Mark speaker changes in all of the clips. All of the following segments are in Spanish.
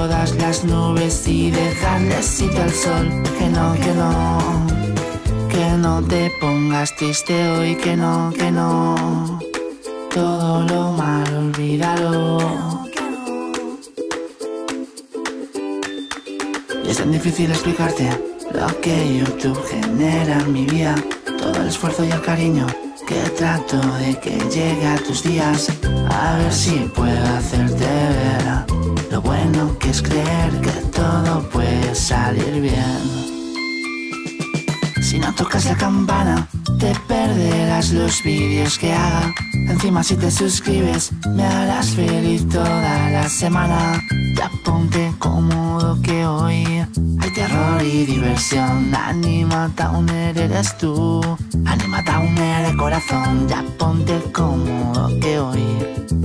Speaker 1: todas las nubes y dejarle sitio al sol. Que no, que no, que no te pongas triste hoy, que no, que no. Todo lo malo, olvídalo. Y es tan difícil explicarte lo que YouTube genera en mi vida. Todo el esfuerzo y el cariño que trato de que llegue a tus días. A ver si puedo hacerte ver bueno que es creer que todo puede salir bien. Si no tocas la campana, te perderás los vídeos que haga. Encima si te suscribes, me harás feliz toda la semana. Ya ponte cómodo que hoy hay terror y diversión. Anima Towner eres tú. Anima Towner de corazón. Ya ponte cómodo que hoy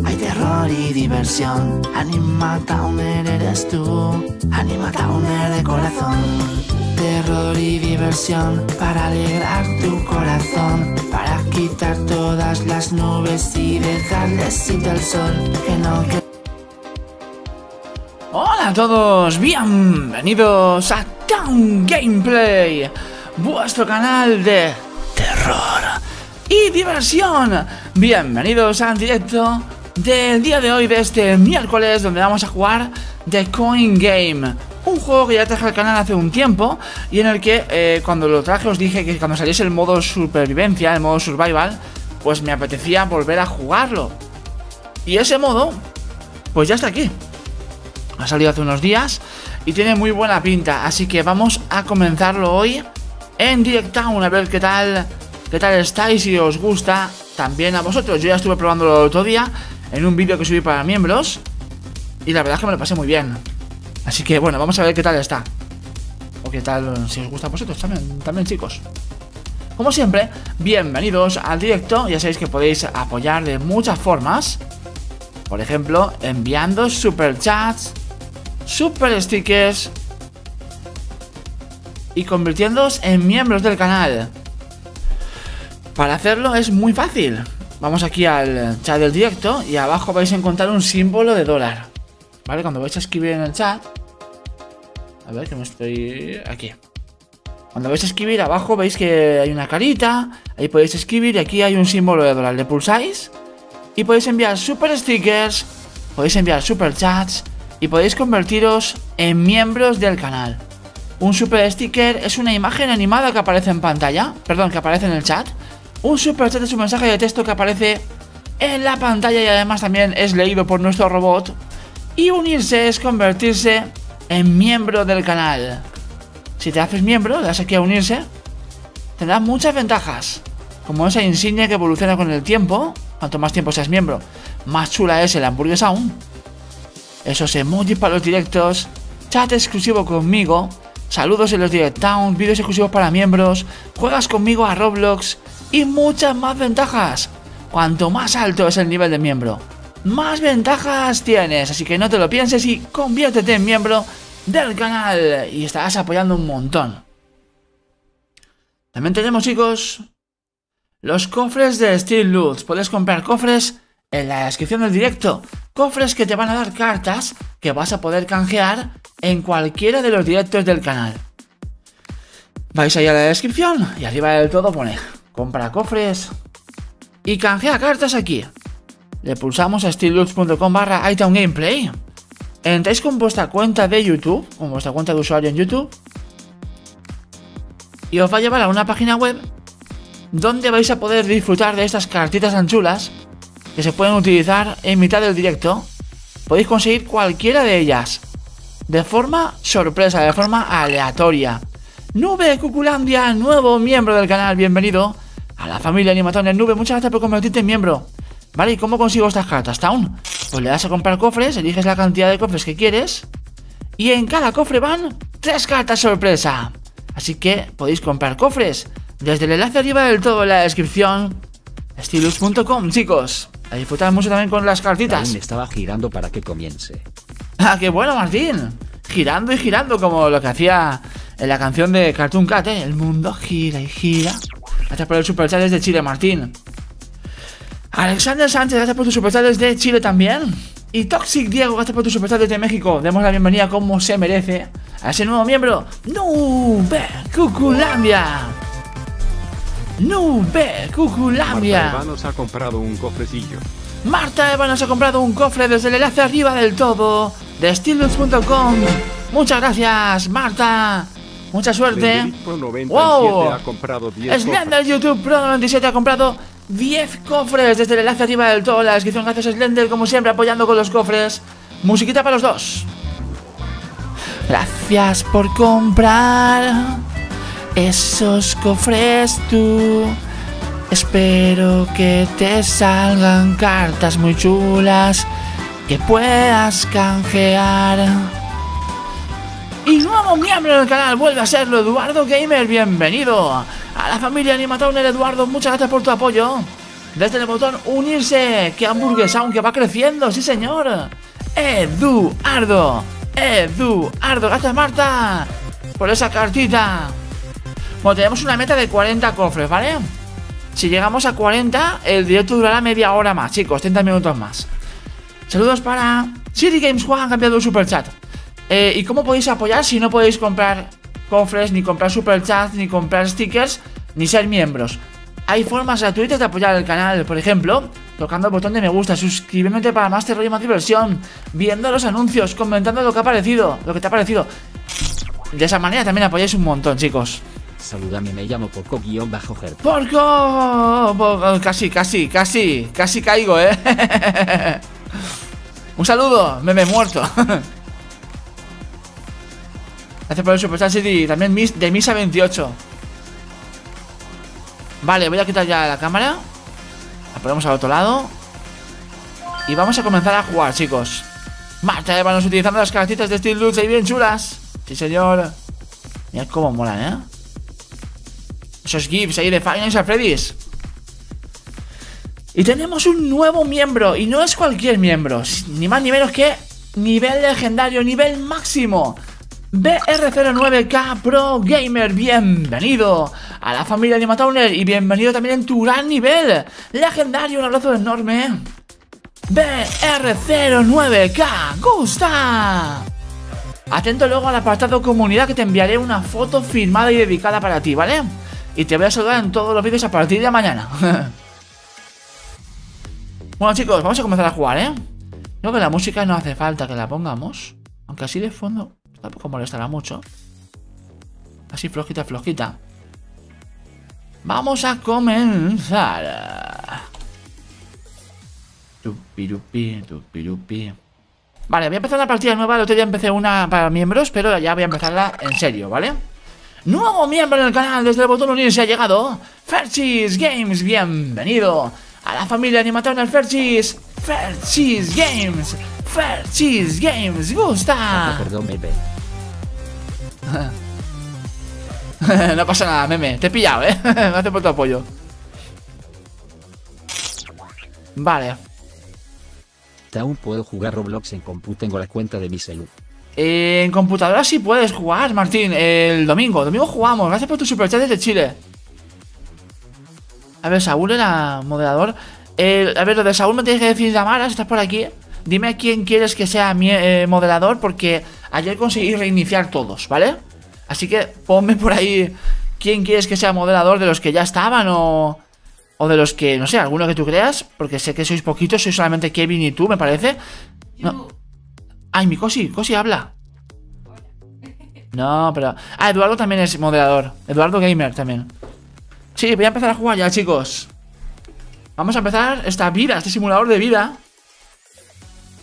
Speaker 1: hay terror y diversión. Anima Towner eres tú. Anima Towner de corazón. Terror y diversión para alegrar tu corazón, para quitar todas las nubes y dejarle sitio al sol. Que no, que
Speaker 2: Hola a todos, bienvenidos a Town Gameplay, vuestro canal de terror y diversión. Bienvenidos al directo del día de hoy, de este miércoles, donde vamos a jugar The Coin Game. Un juego que ya traje al canal hace un tiempo y en el que eh, cuando lo traje os dije que cuando saliese el modo supervivencia, el modo survival, pues me apetecía volver a jugarlo. Y ese modo, pues ya está aquí. Ha salido hace unos días y tiene muy buena pinta, así que vamos a comenzarlo hoy en Direct Town a ver qué tal, qué tal estáis y si os gusta también a vosotros. Yo ya estuve probándolo el otro día en un vídeo que subí para miembros y la verdad es que me lo pasé muy bien. Así que bueno, vamos a ver qué tal está. O qué tal, si os gusta a vosotros también, también chicos. Como siempre, bienvenidos al directo. Ya sabéis que podéis apoyar de muchas formas. Por ejemplo, enviando super chats, super stickers y convirtiéndoos en miembros del canal. Para hacerlo es muy fácil. Vamos aquí al chat del directo y abajo vais a encontrar un símbolo de dólar. ¿Vale? Cuando vais a escribir en el chat. A ver que me estoy... Aquí. Cuando vais a escribir abajo veis que hay una carita. Ahí podéis escribir y aquí hay un símbolo de dólar. Le pulsáis y podéis enviar super stickers. Podéis enviar super chats. Y podéis convertiros en miembros del canal. Un super sticker es una imagen animada que aparece en pantalla. Perdón, que aparece en el chat. Un super chat es un mensaje de texto que aparece en la pantalla y además también es leído por nuestro robot. Y unirse es convertirse en miembro del canal. Si te haces miembro, das aquí a unirse, tendrás muchas ventajas. Como esa insignia que evoluciona con el tiempo. Cuanto más tiempo seas miembro, más chula es el hamburguesa aún. Esos emojis para los directos, chat exclusivo conmigo, saludos en los direct towns, vídeos exclusivos para miembros, juegas conmigo a Roblox y muchas más ventajas. Cuanto más alto es el nivel de miembro, más ventajas tienes. Así que no te lo pienses y conviértete en miembro del canal y estarás apoyando un montón. También tenemos, chicos, los cofres de Steel Loot. Puedes comprar cofres en la descripción del directo. Cofres que te van a dar cartas que vas a poder canjear en cualquiera de los directos del canal. Vais ahí a la descripción y arriba del todo pone compra cofres y canjea cartas aquí. Le pulsamos a steelloots.com barra Gameplay. Entráis con vuestra cuenta de YouTube, con vuestra cuenta de usuario en YouTube. Y os va a llevar a una página web donde vais a poder disfrutar de estas cartitas tan chulas que se pueden utilizar en mitad del directo. Podéis conseguir cualquiera de ellas de forma sorpresa, de forma aleatoria. Nube Cuculandia, nuevo miembro del canal, bienvenido a la familia Animatones Nube. Muchas gracias por convertirte en miembro. ¿Vale? ¿Y cómo consigo estas cartas, Town? Pues le das a comprar cofres, eliges la cantidad de cofres que quieres y en cada cofre van tres cartas sorpresa. Así que podéis comprar cofres desde el enlace arriba del todo en la descripción. Stylus.com, chicos. A disfrutar mucho también con las cartitas.
Speaker 3: me estaba girando para que comience.
Speaker 2: Ah, qué bueno, Martín. Girando y girando como lo que hacía en la canción de Cartoon Cat, ¿eh? El mundo gira y gira. Gracias por el superchat desde Chile, Martín. Alexander Sánchez, gracias por tu superchat desde Chile también. Y Toxic Diego, gracias por tu superchat desde México. Demos la bienvenida como se merece a ese nuevo miembro. Nube Cuculambia. Nube Cuculambia.
Speaker 4: Marta nos ha comprado un cofrecillo.
Speaker 2: Marta Eva nos ha comprado un cofre desde el enlace arriba del todo de steelbooks.com. Muchas gracias, Marta. Mucha suerte.
Speaker 4: Pro 97
Speaker 2: ¡Wow!
Speaker 4: ha comprado 10
Speaker 2: Slender. YouTube Pro 97 ha comprado 10 cofres desde el enlace arriba del todo. La descripción, gracias a Slender, como siempre, apoyando con los cofres. Musiquita para los dos. Gracias por comprar esos cofres tú. Espero que te salgan cartas muy chulas que puedas canjear. Y nuevo miembro del canal vuelve a serlo, Eduardo Gamer. Bienvenido a la familia Animatowner, Eduardo. Muchas gracias por tu apoyo. Desde el botón unirse, que hamburguesa, aunque va creciendo, sí señor. Eduardo, Eduardo, gracias Marta por esa cartita. Bueno, tenemos una meta de 40 cofres, ¿vale? Si llegamos a 40, el directo durará media hora más, chicos, 30 minutos más. Saludos para City Games Juan, cambiado el super chat. Eh, ¿Y cómo podéis apoyar si no podéis comprar cofres, ni comprar superchats, ni comprar stickers, ni ser miembros? Hay formas gratuitas de apoyar el canal, por ejemplo, tocando el botón de me gusta, suscribiéndote para más terror y más diversión, viendo los anuncios, comentando lo que ha parecido, lo que te ha parecido. De esa manera también apoyáis un montón, chicos.
Speaker 3: Saludame, me llamo Poco-Ger.
Speaker 2: Porco, Porco, casi, casi, casi, casi caigo, eh. Un saludo, meme muerto. Gracias por el Superstar City. También de Misa 28. Vale, voy a quitar ya la cámara. La ponemos al otro lado. Y vamos a comenzar a jugar, chicos. Marta Evanos utilizando las cartitas de Steel Lux ahí bien chulas. Sí, señor. Mirad cómo molan, ¿eh? Esos GIFs ahí de Finance a Freddy's. Y tenemos un nuevo miembro. Y no es cualquier miembro. Ni más ni menos que nivel legendario, nivel máximo. BR09K Pro Gamer, bienvenido a la familia Animatowner y bienvenido también en tu gran nivel legendario, un abrazo enorme. BR09K, gusta. Atento luego al apartado comunidad que te enviaré una foto firmada y dedicada para ti, ¿vale? Y te voy a saludar en todos los vídeos a partir de mañana. bueno chicos, vamos a comenzar a jugar, ¿eh? Creo que la música no hace falta que la pongamos. Aunque así de fondo tampoco molestará mucho. Así flojita, flojita. Vamos a comenzar. Tupirupi, tupirupi. Vale, voy a empezar una partida nueva. El otro día empecé una para miembros, pero ya voy a empezarla en serio, ¿vale? Nuevo miembro en el canal, desde el botón unirse ha llegado Ferchis Games, bienvenido a la familia Animatronal Ferchis Ferchis Games Ferchis Games, gusta
Speaker 3: Perdón, bebé.
Speaker 2: No pasa nada, meme, te he pillado, eh Gracias por tu apoyo. Vale.
Speaker 3: Aún puedo jugar Roblox en compu, tengo la cuenta de mi celu.
Speaker 2: En computadora sí puedes jugar, Martín El domingo, domingo jugamos. Gracias por tu superchat desde Chile. A ver, Saúl era moderador. Eh, A ver, lo de Saúl me tienes que decir Damara, si estás por aquí Dime a quién quieres que sea mi eh, moderador Porque ayer conseguí reiniciar todos, ¿vale? Así que ponme por ahí quién quieres que sea moderador de los que ya estaban o... O de los que, no sé, alguno que tú creas Porque sé que sois poquitos, sois solamente Kevin y tú, me parece. No. Ay, mi Cosi, Cosi habla. No, pero... Ah, Eduardo también es moderador Eduardo Gamer también. Sí, voy a empezar a jugar ya, chicos. Vamos a empezar esta vida, este simulador de vida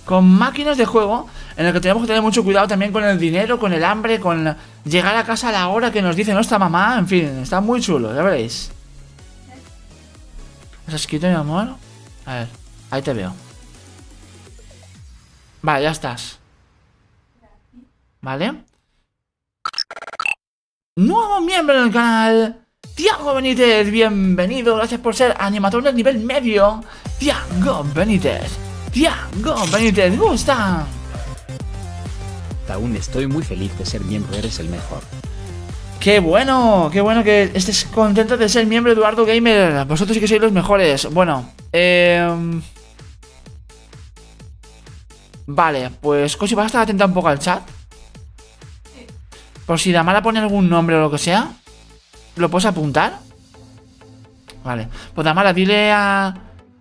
Speaker 2: Con máquinas de juego En el que tenemos que tener mucho cuidado también con el dinero, con el hambre Con llegar a casa a la hora que nos dice nuestra mamá En fin, está muy chulo, ya veréis. ¿Has escrito, mi amor? A ver, ahí te veo. Vale, ya estás. Vale Nuevo miembro del canal Tiago Benítez, bienvenido Gracias por ser animador del nivel medio Tiago Benítez Tiago Benítez, gusta
Speaker 3: Aún estoy muy feliz de ser miembro, eres el mejor.
Speaker 2: Qué bueno, qué bueno que estés contento de ser miembro Eduardo Gamer. Vosotros sí que sois los mejores. Bueno, eh... Vale, pues Cosi, vas a estar atenta un poco al chat. Por si Damara pone algún nombre o lo que sea, ¿lo puedes apuntar? Vale, pues Damara, dile a,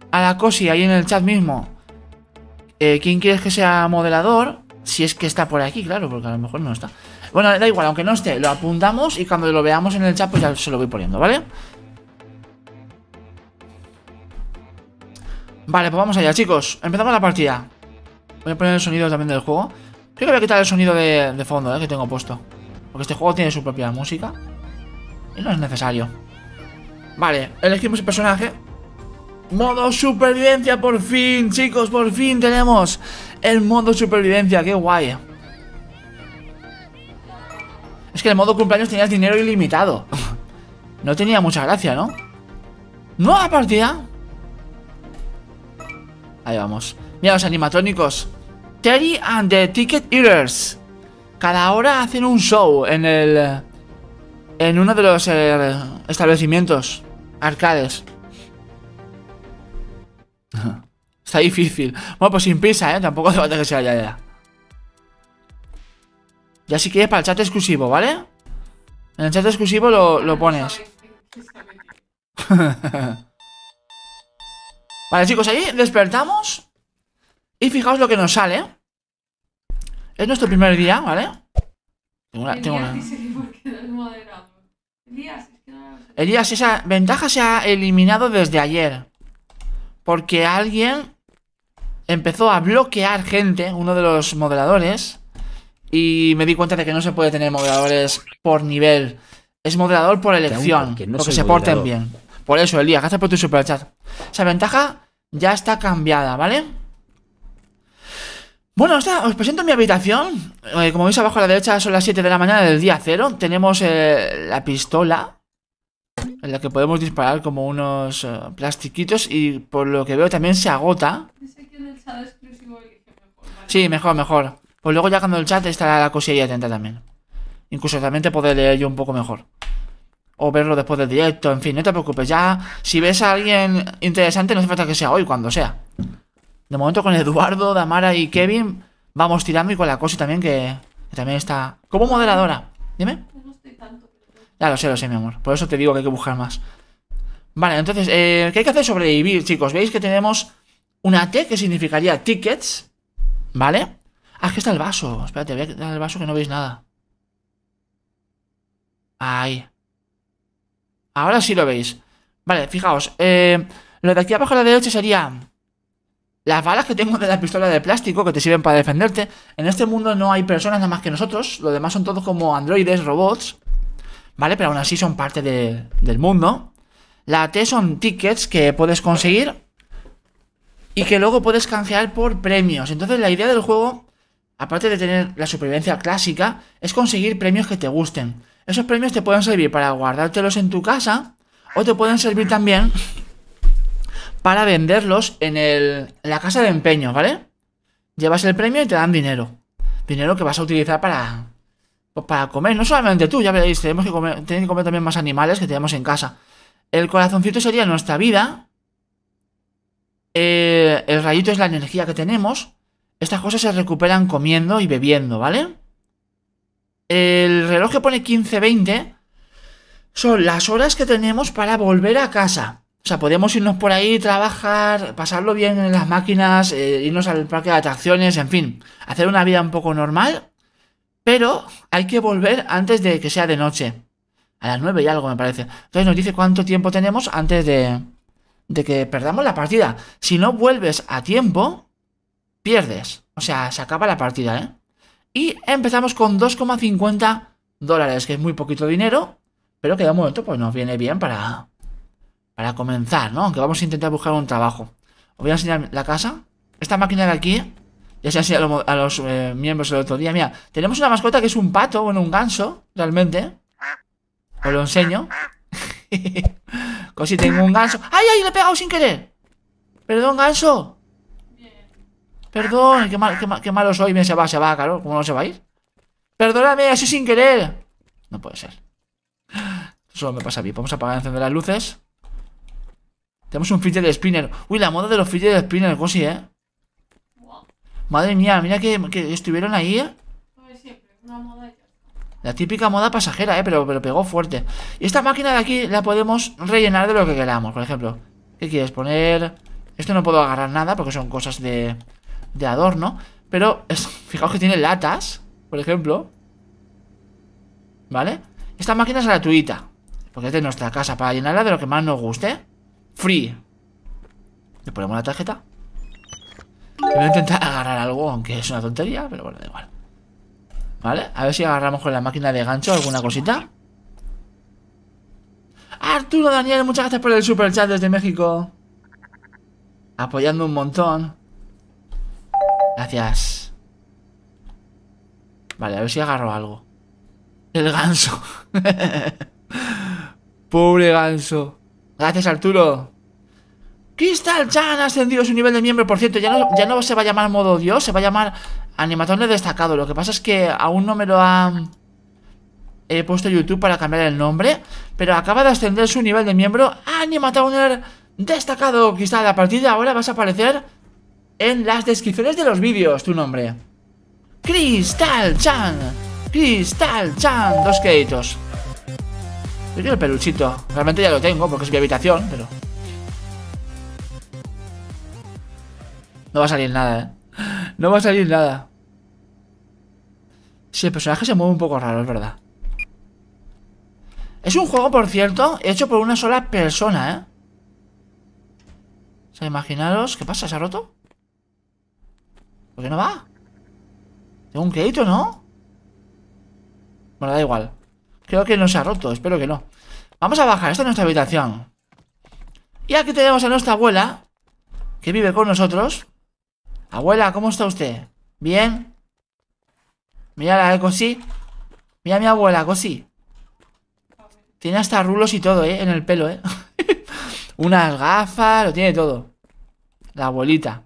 Speaker 2: a la Cosi ahí en el chat mismo eh, quién quieres que sea modelador. Si es que está por aquí, claro, porque a lo mejor no está. Bueno, da igual, aunque no esté, lo apuntamos y cuando lo veamos en el chat, pues ya se lo voy poniendo, ¿vale? Vale, pues vamos allá, chicos. Empezamos la partida. Voy a poner el sonido también del juego. Creo que voy a quitar el sonido de, de fondo, ¿eh? Que tengo puesto. Porque este juego tiene su propia música. Y no es necesario. Vale, elegimos el personaje. Modo supervivencia, por fin, chicos, por fin tenemos el modo supervivencia, qué guay. Es que el modo cumpleaños tenías dinero ilimitado. No tenía mucha gracia, ¿no? Nueva partida. Ahí vamos. Mira los animatrónicos. Terry and the Ticket Eaters. Cada hora hacen un show en el... En uno de los eh, establecimientos. Arcades. Está difícil. Bueno, pues sin prisa, ¿eh? Tampoco hace falta que sea ya, ya. Ya si quieres para el chat exclusivo, ¿vale? En el chat exclusivo lo, lo pones. vale, chicos, ahí despertamos. Y fijaos lo que nos sale. Es nuestro primer día, ¿vale? Tengo una... Tengo una... Elías, esa ventaja se ha eliminado desde ayer. Porque alguien empezó a bloquear gente, uno de los moderadores. Y me di cuenta de que no se puede tener moderadores por nivel. Es moderador por elección.
Speaker 3: porque no
Speaker 2: porque se porten bien. Por eso, Elías, gracias por tu superchat. Esa ventaja ya está cambiada, ¿vale? Bueno, está, os presento mi habitación. Eh, como veis abajo a la derecha son las 7 de la mañana del día cero. Tenemos eh, la pistola. En la que podemos disparar como unos eh, plastiquitos. Y por lo que veo también se agota. Sí, mejor, mejor. Pues luego ya cuando el chat estará la cosilla ahí atenta también. Incluso también te podré leer yo un poco mejor. O verlo después del directo, en fin, no te preocupes. Ya, si ves a alguien interesante, no hace falta que sea hoy, cuando sea. De momento con Eduardo, Damara y Kevin vamos tirando y con la cosa también que, que también está como moderadora. Dime. Ya lo sé, lo sé, mi amor. Por eso te digo que hay que buscar más. Vale, entonces, eh, ¿qué hay que hacer? Sobrevivir, chicos. Veis que tenemos una T que significaría tickets. ¿Vale? Ah, es que está el vaso. Espérate, voy a quitar el vaso que no veis nada. Ahí. Ahora sí lo veis. Vale, fijaos. Eh, lo de aquí abajo a la derecha sería las balas que tengo de la pistola de plástico que te sirven para defenderte. En este mundo no hay personas nada más que nosotros. Lo demás son todos como androides, robots. ¿Vale? Pero aún así son parte de- del mundo. La T son tickets que puedes conseguir y que luego puedes canjear por premios. Entonces la idea del juego, aparte de tener la supervivencia clásica, es conseguir premios que te gusten. Esos premios te pueden servir para guardártelos en tu casa o te pueden servir también para venderlos en, el, en la casa de empeño, ¿vale? Llevas el premio y te dan dinero. Dinero que vas a utilizar para, para comer. No solamente tú, ya veréis, tenemos que comer, tienen que comer también más animales que tenemos en casa. El corazoncito sería nuestra vida. Eh, el rayito es la energía que tenemos. Estas cosas se recuperan comiendo y bebiendo, ¿vale? El reloj que pone 15-20 son las horas que tenemos para volver a casa. O sea, podemos irnos por ahí, trabajar, pasarlo bien en las máquinas, eh, irnos al parque de atracciones, en fin, hacer una vida un poco normal. Pero hay que volver antes de que sea de noche. A las 9 y algo, me parece. Entonces nos dice cuánto tiempo tenemos antes de, de que perdamos la partida. Si no vuelves a tiempo, pierdes. O sea, se acaba la partida, ¿eh? Y empezamos con 2,50 dólares, que es muy poquito dinero, pero que de momento pues nos viene bien para, para comenzar, ¿no? Aunque vamos a intentar buscar un trabajo. Os voy a enseñar la casa. Esta máquina de aquí, ya se enseñado a a los, eh, miembros el otro día. Mira, tenemos una mascota que es un pato, bueno, un ganso, realmente. Os lo enseño. Cosi, tengo un ganso. ¡Ay, ay! Le he pegado sin querer. Perdón, ganso. Perdón, qué, mal, qué, mal- qué malo soy. Mira, se va, se va, claro. ¿Cómo no se va a ir? Perdóname, así sin querer. No puede ser. Solo me pasa mí. Vamos a apagar y encender las luces. Tenemos un fidget spinner. Uy, la moda de los fidget spinner, Cosi, ¿eh? Madre mía, mira que, que estuvieron ahí, ¿eh? La típica moda pasajera, ¿eh? Pero, pero pegó fuerte. Y esta máquina de aquí la podemos rellenar de lo que queramos. Por ejemplo, ¿qué quieres? Poner... Esto no puedo agarrar nada porque son cosas de, de adorno. Pero es- fijaos que tiene latas, por ejemplo. ¿Vale? Esta máquina es gratuita. Porque es de nuestra casa. Para llenarla de lo que más nos guste. Free. Le ponemos la tarjeta. Voy a intentar agarrar algo, aunque es una tontería, pero bueno, da igual. ¿Vale? A ver si agarramos con la máquina de gancho alguna cosita. Arturo Daniel, muchas gracias por el super chat desde México. Apoyando un montón. Gracias. Vale, a ver si agarro algo. El ganso. Pobre ganso. Gracias, Arturo. Crystal Chan ha ascendido su nivel de miembro. Por cierto, ya no, ya no se va a llamar modo Dios, se va a llamar animatón destacado. Lo que pasa es que aún no me lo ha he puesto YouTube para cambiar el nombre. Pero acaba de ascender su nivel de miembro a destacado. Cristal, a partir de ahora vas a aparecer en las descripciones de los vídeos tu nombre. Crystal Chan. Crystal Chan. Dos créditos. Yo quiero el peluchito. Realmente ya lo tengo porque es mi habitación, pero... No va a salir nada, ¿eh? No va a salir nada. Sí, el personaje se mueve un poco raro, es verdad. Es un juego, por cierto, hecho por una sola persona, ¿eh? O sea, imaginaros... ¿Qué pasa? ¿Se ha roto? ¿Por qué no va? Tengo un crédito, ¿no? Bueno, da igual. Creo que no se ha roto, espero que no. Vamos a bajar, esta es nuestra habitación. Y aquí tenemos a nuestra abuela, que vive con nosotros. Abuela, ¿cómo está usted? ¿Bien? Mira la Cosí. Mira mi abuela, Cosí. Tiene hasta rulos y todo, ¿eh? En el pelo, ¿eh? Unas gafas, lo tiene todo. La abuelita.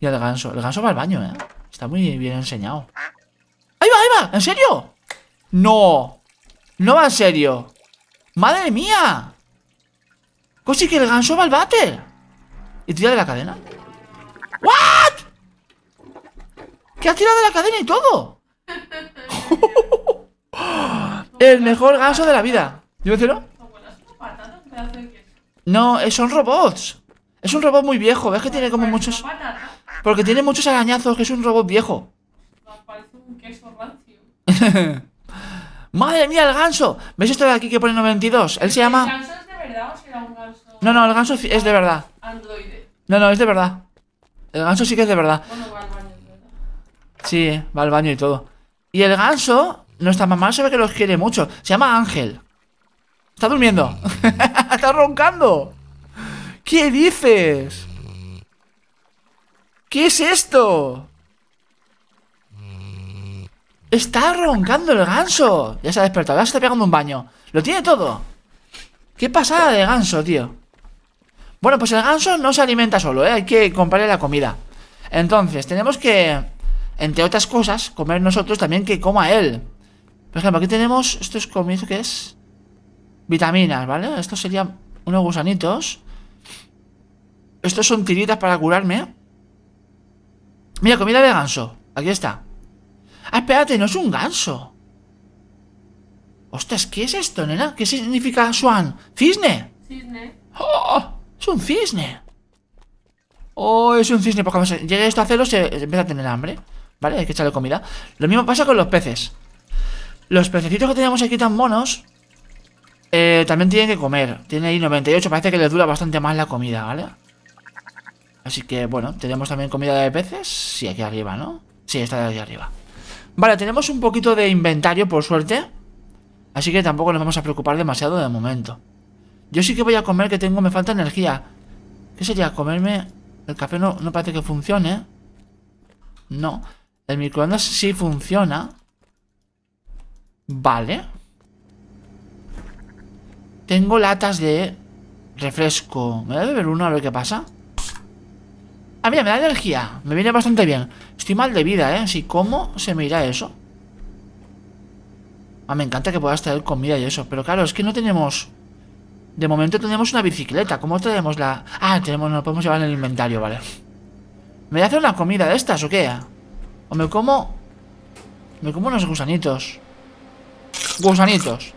Speaker 2: Y el ganso. El ganso va al baño, ¿eh? Está muy bien enseñado. ¡Ahí va, ahí va! ¿En serio? ¡No! No va en serio. ¡Madre mía! Cosí que el ganso va al váter. ¿Y tira de la cadena? ¿What? ¿Que ha tirado de la cadena y todo? el mejor ganso de la vida. ¿Yo no?
Speaker 5: Tu abuela es una patata, un pedazo de queso.
Speaker 2: No, eh, son robots. Es un robot muy viejo. ¿Ves que tiene como muchos... Porque tiene muchos arañazos, que es un robot viejo.
Speaker 5: No, parece un queso rancio.
Speaker 2: ¡Madre mía, el ganso! ¿Ves esto de aquí que pone 92? Él se
Speaker 5: ¿El
Speaker 2: llama...
Speaker 5: ganso es de verdad o será un ganso
Speaker 2: No, no, el ganso es de verdad.
Speaker 5: androide?
Speaker 2: No, no, es de verdad. El ganso sí que es de verdad.
Speaker 5: Bueno, va al baño, es verdad.
Speaker 2: Sí, va al baño y todo. Y el ganso, nuestra mamá se ve que los quiere mucho. Se llama Ángel. Está durmiendo. Está roncando. ¿Qué dices? ¿Qué es esto? Está roncando el ganso. Ya se ha despertado. Ya se está pegando un baño. Lo tiene todo. Qué pasada de ganso, tío. Bueno, pues el ganso no se alimenta solo, ¿eh? Hay que comprarle la comida. Entonces, tenemos que, entre otras cosas, comer nosotros también que coma él. Por ejemplo, aquí tenemos... Esto es comido que es... Vitaminas, ¿vale? Estos serían unos gusanitos. Estos son tiritas para curarme. Mira, comida de ganso. Aquí está. Ah, espérate, no es un ganso. Ostras, ¿qué es esto, nena? ¿Qué significa swan? ¿Cisne?
Speaker 5: Cisne.
Speaker 2: ¡Oh! ¡Es un cisne! ¡Oh! Es un cisne. Porque cuando llegue esto a cero se empieza a tener hambre. ¿Vale? Hay que echarle comida. Lo mismo pasa con los peces. Los pececitos que tenemos aquí tan monos. eh, también tienen que comer. Tiene ahí 98. Parece que les dura bastante más la comida, ¿vale? Así que, bueno, tenemos también comida de peces. Sí, aquí arriba, ¿no? Sí, está de aquí arriba. Vale, tenemos un poquito de inventario, por suerte. Así que tampoco nos vamos a preocupar demasiado de momento. Yo sí que voy a comer que tengo, me falta energía. ¿Qué sería? Comerme... El café no, parece que funcione. No. El microondas sí funciona. Vale. Tengo latas de refresco. ¿Me voy a beber uno a ver qué pasa? Ah, mira, me da energía. Me viene bastante bien. Estoy mal de vida, ¿eh? Si como, se me irá eso. Ah, me encanta que puedas traer comida y eso. Pero claro, es que no tenemos... De momento tenemos una bicicleta. ¿Cómo traemos la...? Ah, tenemos, podemos llevar en el inventario, vale. ¿Me voy a hacer una comida de estas o qué? ¿O me como... Me como unos gusanitos? Gusanitos.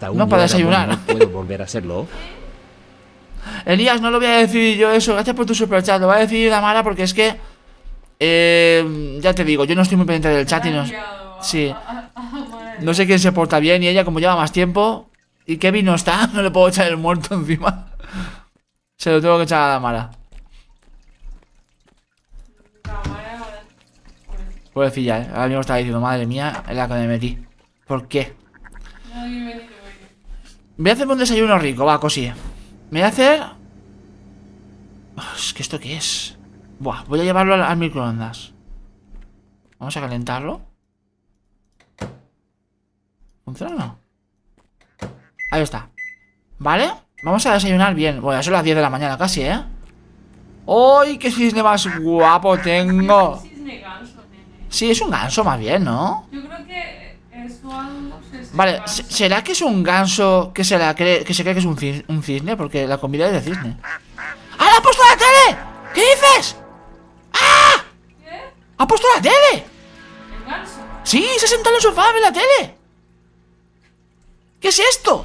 Speaker 5: Para
Speaker 2: No para desayunar.
Speaker 3: no puedo volver a hacerlo.
Speaker 2: Elías, no lo voy a decidir yo eso. Gracias por tu superchat. Lo voy a decidir Damara porque es que... Eh, ya te digo, yo no estoy muy pendiente del chat y no... sí.
Speaker 5: a- a- a- madre
Speaker 2: No sé quién se porta bien y ella como lleva más tiempo y Kevin no está, no le puedo echar el muerto encima. Se lo tengo que echar a.
Speaker 5: Cámara, pobrecito.
Speaker 2: Pobrecilla, ¿eh? Ahora mismo estaba diciendo, madre mía, en la que me metí. ¿Por qué? Voy a hacerme un desayuno rico, va, cosí. Me voy a hacer... Es que esto qué es. Buah, voy a llevarlo al, al microondas. Vamos a calentarlo. ¿Funciona o no? Ahí está. ¿Vale? Vamos a desayunar bien. Bueno, ya son las 10 de la mañana casi, ¿eh? ¡Uy, qué cisne más guapo tengo! Sí, es un ganso más bien, ¿no?
Speaker 5: Yo creo que es algo es
Speaker 2: Vale,
Speaker 5: ganso.
Speaker 2: ¿se- ¿será que es un ganso que se la cree, que se cree que es un cis- un cisne? Porque la comida es de cisne. ¡Ah, la ha puesto la tele! ¿Qué dices? ¡Ah!
Speaker 5: ¿Qué?
Speaker 2: ¡Ha puesto la tele!
Speaker 5: ¿El ganso?
Speaker 2: Sí, se ha sentado en el sofá a ver la tele. ¿Qué es esto?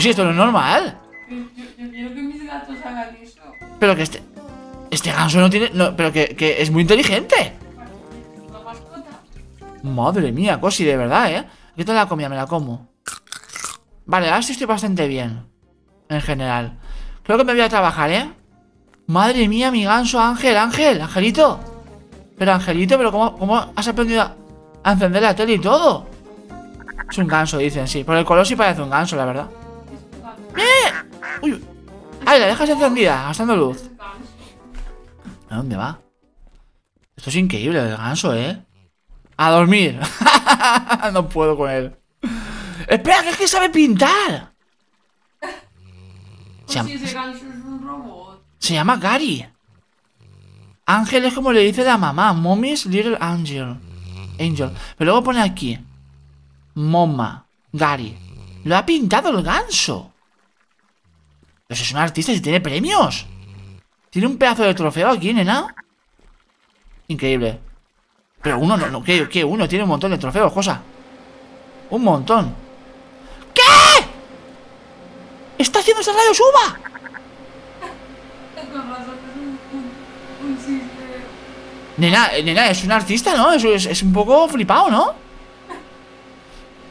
Speaker 2: Sí, esto no es normal.
Speaker 5: Yo, yo, yo quiero que mis gatos hagan eso.
Speaker 2: Pero que este. Este ganso no tiene. No, pero que, que es muy inteligente.
Speaker 5: La mascota.
Speaker 2: Madre mía, Cosi, de verdad, ¿eh? ¿Qué tal la comida? Me la como. Vale, ahora sí estoy bastante bien. En general. Creo que me voy a trabajar, ¿eh? Madre mía, mi ganso, Ángel, Ángel, Angelito. Pero Angelito, pero ¿cómo, cómo has aprendido a- a encender la tele y todo? Es un ganso, dicen, sí. Por el color sí parece un ganso, la verdad. ¡Eh! Uy. Ay, la dejas encendida, gastando luz. ¿A dónde va? Esto es increíble, el ganso, ¿eh? A dormir. no puedo con él. Espera, que es que sabe pintar.
Speaker 5: Pues
Speaker 2: Se,
Speaker 5: si ese ganso es un robot.
Speaker 2: se llama Gary. Ángel es como le dice la mamá. Mommy's Little Angel. Angel. Pero luego pone aquí. Moma. Gary. Lo ha pintado el ganso. Pues es un artista y tiene premios. Tiene un pedazo de trofeo aquí, nena. Increíble. Pero uno no, no ¿qué, qué? Uno tiene un montón de trofeos, cosa. Un montón. ¿Qué? ¡Está haciendo ese rayo suba! Nena, eh, nena, es un artista, ¿no? Es, un poco flipado, ¿no?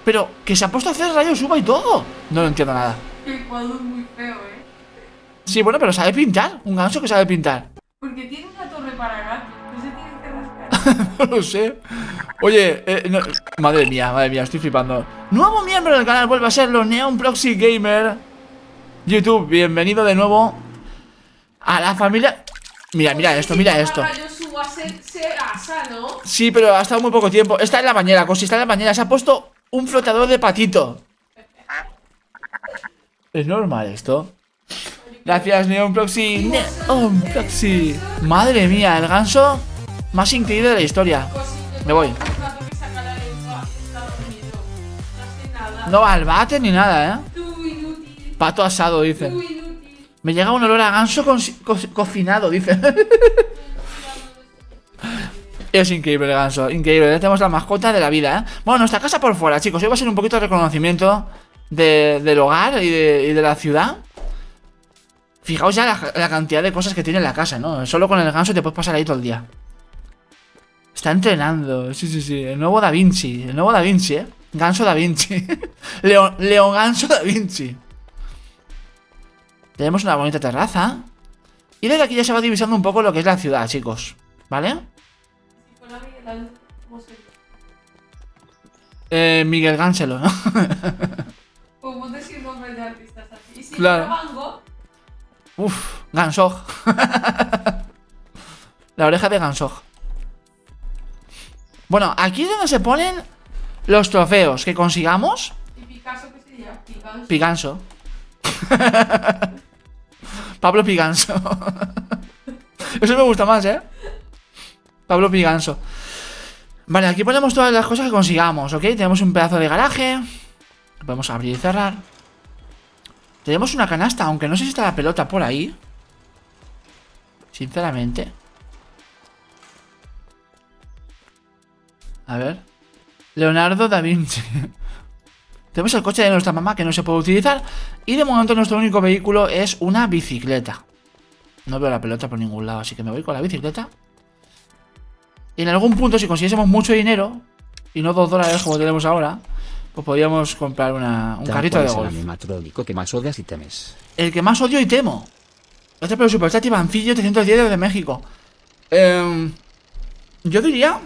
Speaker 2: Pero que se ha puesto a hacer rayos uva y todo. No lo entiendo nada.
Speaker 5: El cuadro es muy feo, ¿eh?
Speaker 2: Sí, bueno, pero sabe pintar. Un ganso que sabe pintar.
Speaker 5: Porque tiene una torre para gatos. No se tiene que rascar.
Speaker 2: no lo sé. Oye, eh, no- madre mía, madre mía, estoy flipando. Nuevo miembro del canal vuelve a serlo, Neon Proxy Gamer. YouTube, bienvenido de nuevo a la familia. Mira, mira esto, mira esto.
Speaker 5: Ser.
Speaker 2: Sí, pero ha estado muy poco tiempo. Está en la bañera, Cosi, está en la bañera. Se ha puesto un flotador de patito. ¿Es normal esto? Gracias, Neon Proxy. Neon Proxy. Madre mía, el ganso más increíble de la historia. Me voy.
Speaker 5: No
Speaker 2: va al bate ni nada, ¿eh? Pato asado,
Speaker 5: inútil.
Speaker 2: Me llega un olor a ganso co- co- cocinado, dicen. Es increíble el ganso, increíble. Ya tenemos la mascota de la vida, ¿eh? Bueno, nuestra casa por fuera, chicos. Hoy va a ser un poquito de reconocimiento de- del hogar y de la ciudad. Fijaos ya la, la cantidad de cosas que tiene en la casa, ¿no? Solo con el ganso te puedes pasar ahí todo el día. Está entrenando, sí, sí, sí. El nuevo Da Vinci, el nuevo Da Vinci, ¿eh? Ganso Da Vinci. León, León Ganso Da Vinci. Tenemos una bonita terraza. Y desde aquí ya se va divisando un poco lo que es la ciudad, chicos. ¿Vale? Eh, Miguel Ganselo, ¿no?
Speaker 5: Podemos decir nombres de artistas así. Y si
Speaker 2: Claro.
Speaker 5: Van Gogh,
Speaker 2: Uf, Gansog. la oreja de Gansog. Bueno, aquí es donde se ponen los trofeos que consigamos.
Speaker 5: y Picasso, ¿qué sería? Picasso.
Speaker 2: Piganso. Pablo Piganso. Eso me gusta más, ¿eh? Pablo Piganso. Vale, aquí ponemos todas las cosas que consigamos, ¿ok? Tenemos un pedazo de garaje. Podemos abrir y cerrar. Tenemos una canasta, aunque no sé si está la pelota por ahí. Sinceramente. A ver. Leonardo da Vinci. Tenemos el coche de nuestra mamá que no se puede utilizar. Y de momento nuestro único vehículo es una bicicleta. No veo la pelota por ningún lado, así que me voy con la bicicleta. Y en algún punto, si consiguiésemos mucho dinero, y no dos dólares como tenemos ahora, pues podríamos comprar una, un carrito
Speaker 3: ¿cuál
Speaker 2: de
Speaker 3: el
Speaker 2: golf.
Speaker 3: animatrónico que más odias y temes?
Speaker 2: El que más odio y temo. Gracias por el superchat Ivancillo 310 desde México. Em, yo diría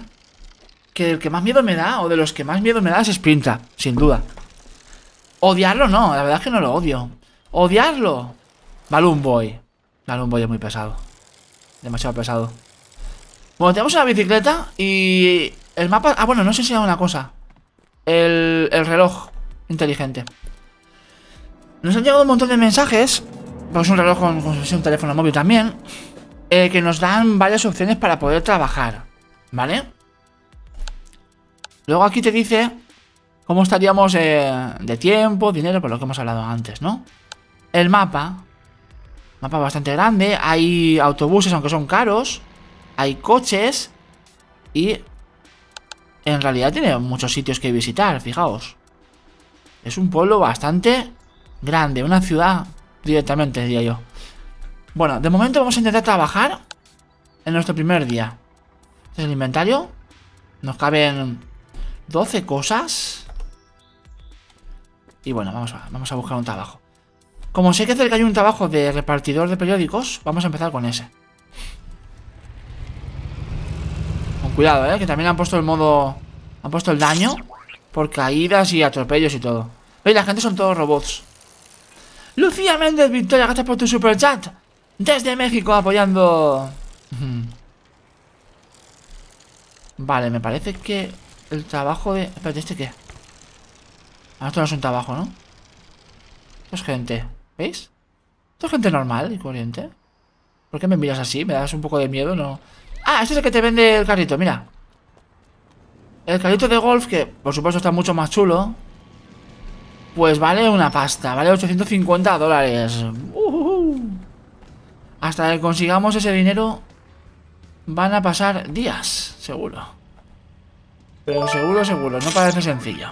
Speaker 2: que el que más miedo me da, o de los que más miedo me da, es Sprinta, sin duda. Odiarlo no, la verdad es que no lo odio. Odiarlo. Balloon Boy. Balloon Boy es muy pesado. Demasiado pesado. Bueno, tenemos una bicicleta y el mapa... Ah, bueno, no sé si una cosa. El, el reloj inteligente. Nos han llegado un montón de mensajes. Pues un reloj con, con un teléfono móvil también. eh, que nos dan varias opciones para poder trabajar. ¿Vale? Luego aquí te dice cómo estaríamos eh, de tiempo, dinero, por lo que hemos hablado antes, ¿no? El mapa. Mapa bastante grande. Hay autobuses, aunque son caros. Hay coches. Y en realidad tiene muchos sitios que visitar, fijaos. Es un pueblo bastante grande, una ciudad directamente, diría yo. Bueno, de momento vamos a intentar trabajar en nuestro primer día. Este es el inventario. Nos caben 12 cosas. Y bueno, vamos a, vamos a buscar un trabajo. Como sé que cerca hay un trabajo de repartidor de periódicos, vamos a empezar con ese. Cuidado, eh, que también han puesto el modo... Han puesto el daño por caídas y atropellos y todo. ¿Veis? La gente son todos robots. Lucía Méndez Victoria, gracias por tu super chat. Desde México apoyando. Vale, me parece que el trabajo de. ¿este qué? Ah, esto no es un trabajo, ¿no? Esto es gente. ¿Veis? Esto es gente normal y corriente. ¿Por qué me miras así? ¿Me das un poco de miedo? No. Ah, este es el que te vende el carrito, mira. El carrito de golf, que por supuesto está mucho más chulo. Pues vale una pasta, vale 850 dólares. Ujujú. Hasta que consigamos ese dinero van a pasar días, seguro. Pero seguro, seguro, no parece sencillo.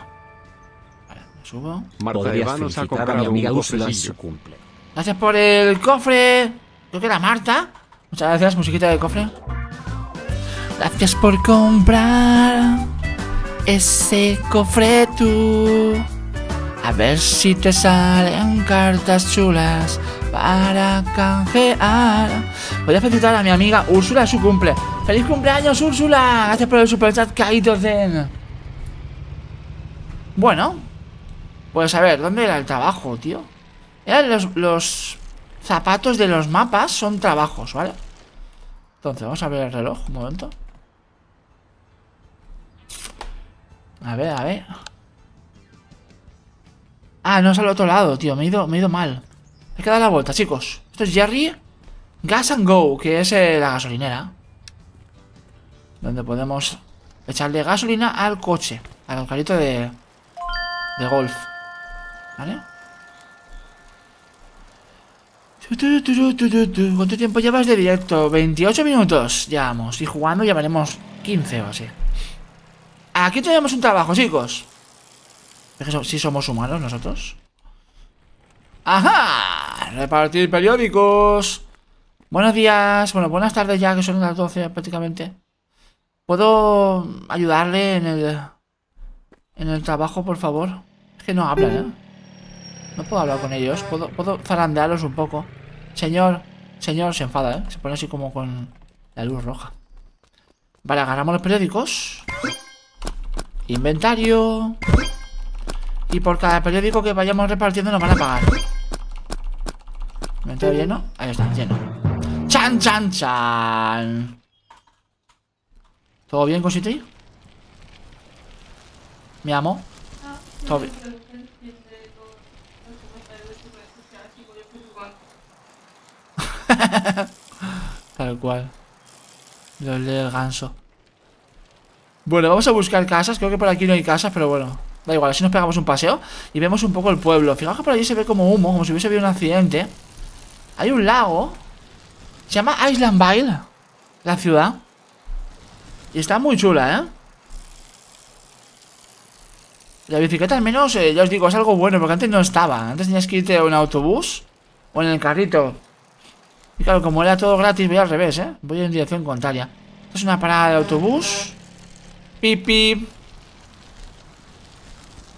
Speaker 2: Vale, me subo.
Speaker 4: Marta
Speaker 3: Podrías
Speaker 4: ha
Speaker 3: a mi
Speaker 4: comprado un
Speaker 3: amiga Úrsula en
Speaker 4: cofrecillo.
Speaker 3: su cumple.
Speaker 2: Gracias por el cofre. Creo que era Marta. Muchas gracias, musiquita de cofre. Gracias por comprar ese cofre tú. A ver si te salen cartas chulas para canjear. Voy a felicitar a mi amiga Úrsula su cumple. ¡Feliz cumpleaños, Úrsula! Gracias por el superchat, Kaito Zen. Bueno, pues a ver, ¿dónde era el trabajo, tío? Los, los zapatos de los mapas, son trabajos, ¿vale? Entonces, vamos a ver el reloj, un momento. A ver, a ver. Ah, no es al otro lado, tío. Me he ido, me he ido mal. Hay que dar la vuelta, chicos. Esto es Jerry Gas and Go, que es eh, la gasolinera. Donde podemos echarle gasolina al coche. Al carrito de, de golf. ¿Vale? ¿Cuánto tiempo llevas de directo? 28 minutos. Ya vamos. Y jugando llevaremos 15 o así. Aquí tenemos un trabajo, chicos. Es que so- sí somos humanos nosotros. ¡Ajá! Repartir periódicos. Buenos días. Bueno, buenas tardes ya, que son las 12 prácticamente. ¿Puedo ayudarle en el... En el trabajo, por favor? Es que no hablan, ¿eh? No puedo hablar con ellos. Puedo, puedo zarandearlos un poco. Señor, señor, se enfada, ¿eh? Se pone así como con la luz roja. Vale, agarramos los periódicos. Inventario. Y por cada periódico que vayamos repartiendo nos van a pagar. Inventario lleno. Ahí está, lleno. ¡Chan, chan, chan! ¿Todo bien, Cositri? Mi amo. Todo bien. Tal cual. Lo del ganso. Bueno, vamos a buscar casas. Creo que por aquí no hay casas, pero bueno. Da igual, así nos pegamos un paseo y vemos un poco el pueblo. Fijaos que por allí se ve como humo, como si hubiese habido un accidente. Hay un lago. Se llama Islandville, la ciudad. Y está muy chula, ¿eh? La bicicleta al menos, eh, ya os digo, es algo bueno, porque antes no estaba. Antes tenías que irte en autobús o en el carrito. Y claro, como era todo gratis, voy al revés, ¿eh? Voy en dirección contraria. Esto es una parada de autobús. Pip.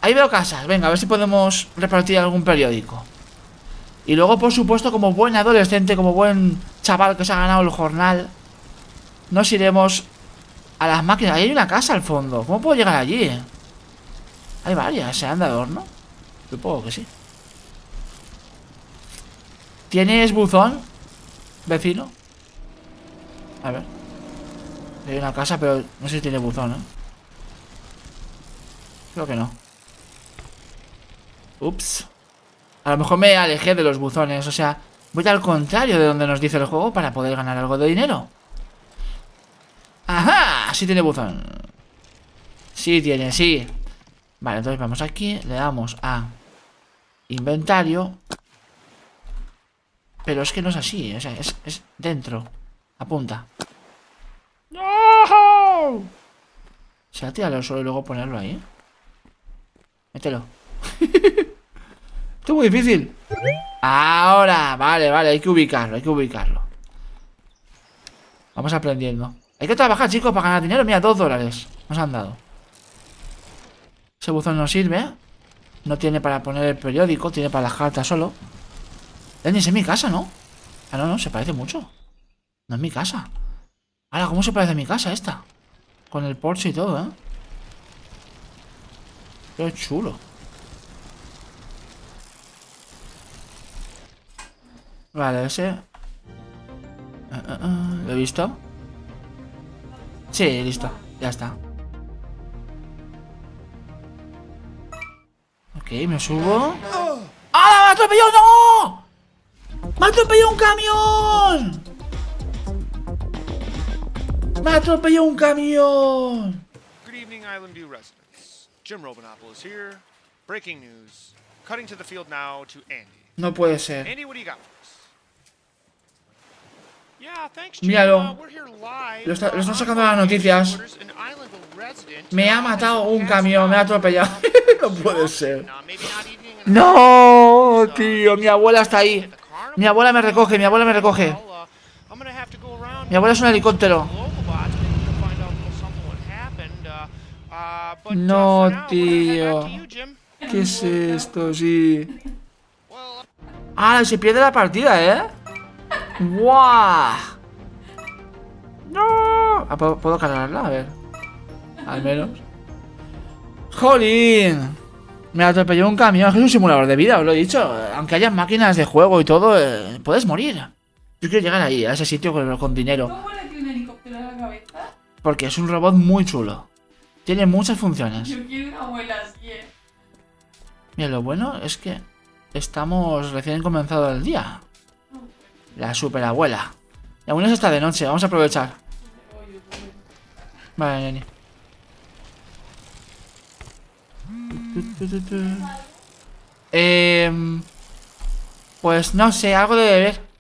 Speaker 2: Ahí veo casas. Venga, a ver si podemos repartir algún periódico. Y luego, por supuesto, como buen adolescente, como buen chaval que se ha ganado el jornal, nos iremos a las máquinas. Ahí hay una casa al fondo. ¿Cómo puedo llegar allí? Hay varias, ¿se de adorno? Supongo que sí. ¿Tienes buzón, vecino? A ver. Hay una casa, pero no sé si tiene buzón, ¿eh? Creo que no. Ups. A lo mejor me alejé de los buzones, o sea, voy al contrario de donde nos dice el juego para poder ganar algo de dinero. ¡Ajá! Sí tiene buzón. Sí tiene, sí. Vale, entonces vamos aquí, le damos a inventario. Pero es que no es así, o sea, es, es dentro. Apunta. ¡No! Se ha tirado solo y luego ponerlo ahí. Mételo. Esto es muy difícil. Ahora, vale, vale, hay que ubicarlo, hay que ubicarlo. Vamos aprendiendo. Hay que trabajar, chicos, para ganar dinero. Mira, dos dólares nos han dado. Ese buzón no sirve. No tiene para poner el periódico, tiene para las cartas solo. Dennis, es mi casa, ¿no? Ah, no, no, se parece mucho. No es mi casa. Ahora, ¿cómo se parece a mi casa esta? Con el Porsche y todo, ¿eh? Qué chulo. Vale, ese... Uh, uh, uh, ¿Lo he visto? Sí, listo. Ya está. Ok, me subo. ¡Ah, me atropelló! ¡No! ¡Me atropelló un camión! ¡Me atropelló un camión!
Speaker 6: Good evening, Island View residents. Jim Robinopoulos here. Breaking news. Cutting to the field now to Andy.
Speaker 2: No puede ser.
Speaker 6: Andy, what do you got for us? Yeah, thanks, Jim.
Speaker 2: Míralo.
Speaker 6: Uh,
Speaker 2: Lo, está- lo
Speaker 6: uh,
Speaker 2: están sacando las noticias. Me ha
Speaker 6: uh,
Speaker 2: matado un camión, me ha atropellado. no puede ser.
Speaker 6: Uh,
Speaker 2: No,
Speaker 6: uh,
Speaker 2: tío, mi abuela está ahí. Mi abuela me recoge, mi abuela me recoge. Mi abuela es un helicóptero. No, tío. ¿Qué es esto? Sí. Ah, se pierde la partida, ¿eh? ¡Guau! ¡No! Ah, ¿puedo, puedo cargarla? A ver. Al menos. ¡Jolín! Me atropelló un camión. Es un simulador de vida, os lo he dicho. Aunque haya máquinas de juego y todo, eh, puedes morir. Yo quiero llegar ahí, a ese sitio con, con dinero.
Speaker 5: ¿Cómo le tiene un helicóptero en la cabeza?
Speaker 2: Porque es un robot muy chulo. Tiene muchas funciones.
Speaker 5: Yo quiero una abuela así, eh.
Speaker 2: Mira, lo bueno es que estamos recién comenzado el día. La superabuela. Y aún es hasta de noche, vamos a aprovechar. Vale, neni. Em, pues no sé, algo de beber.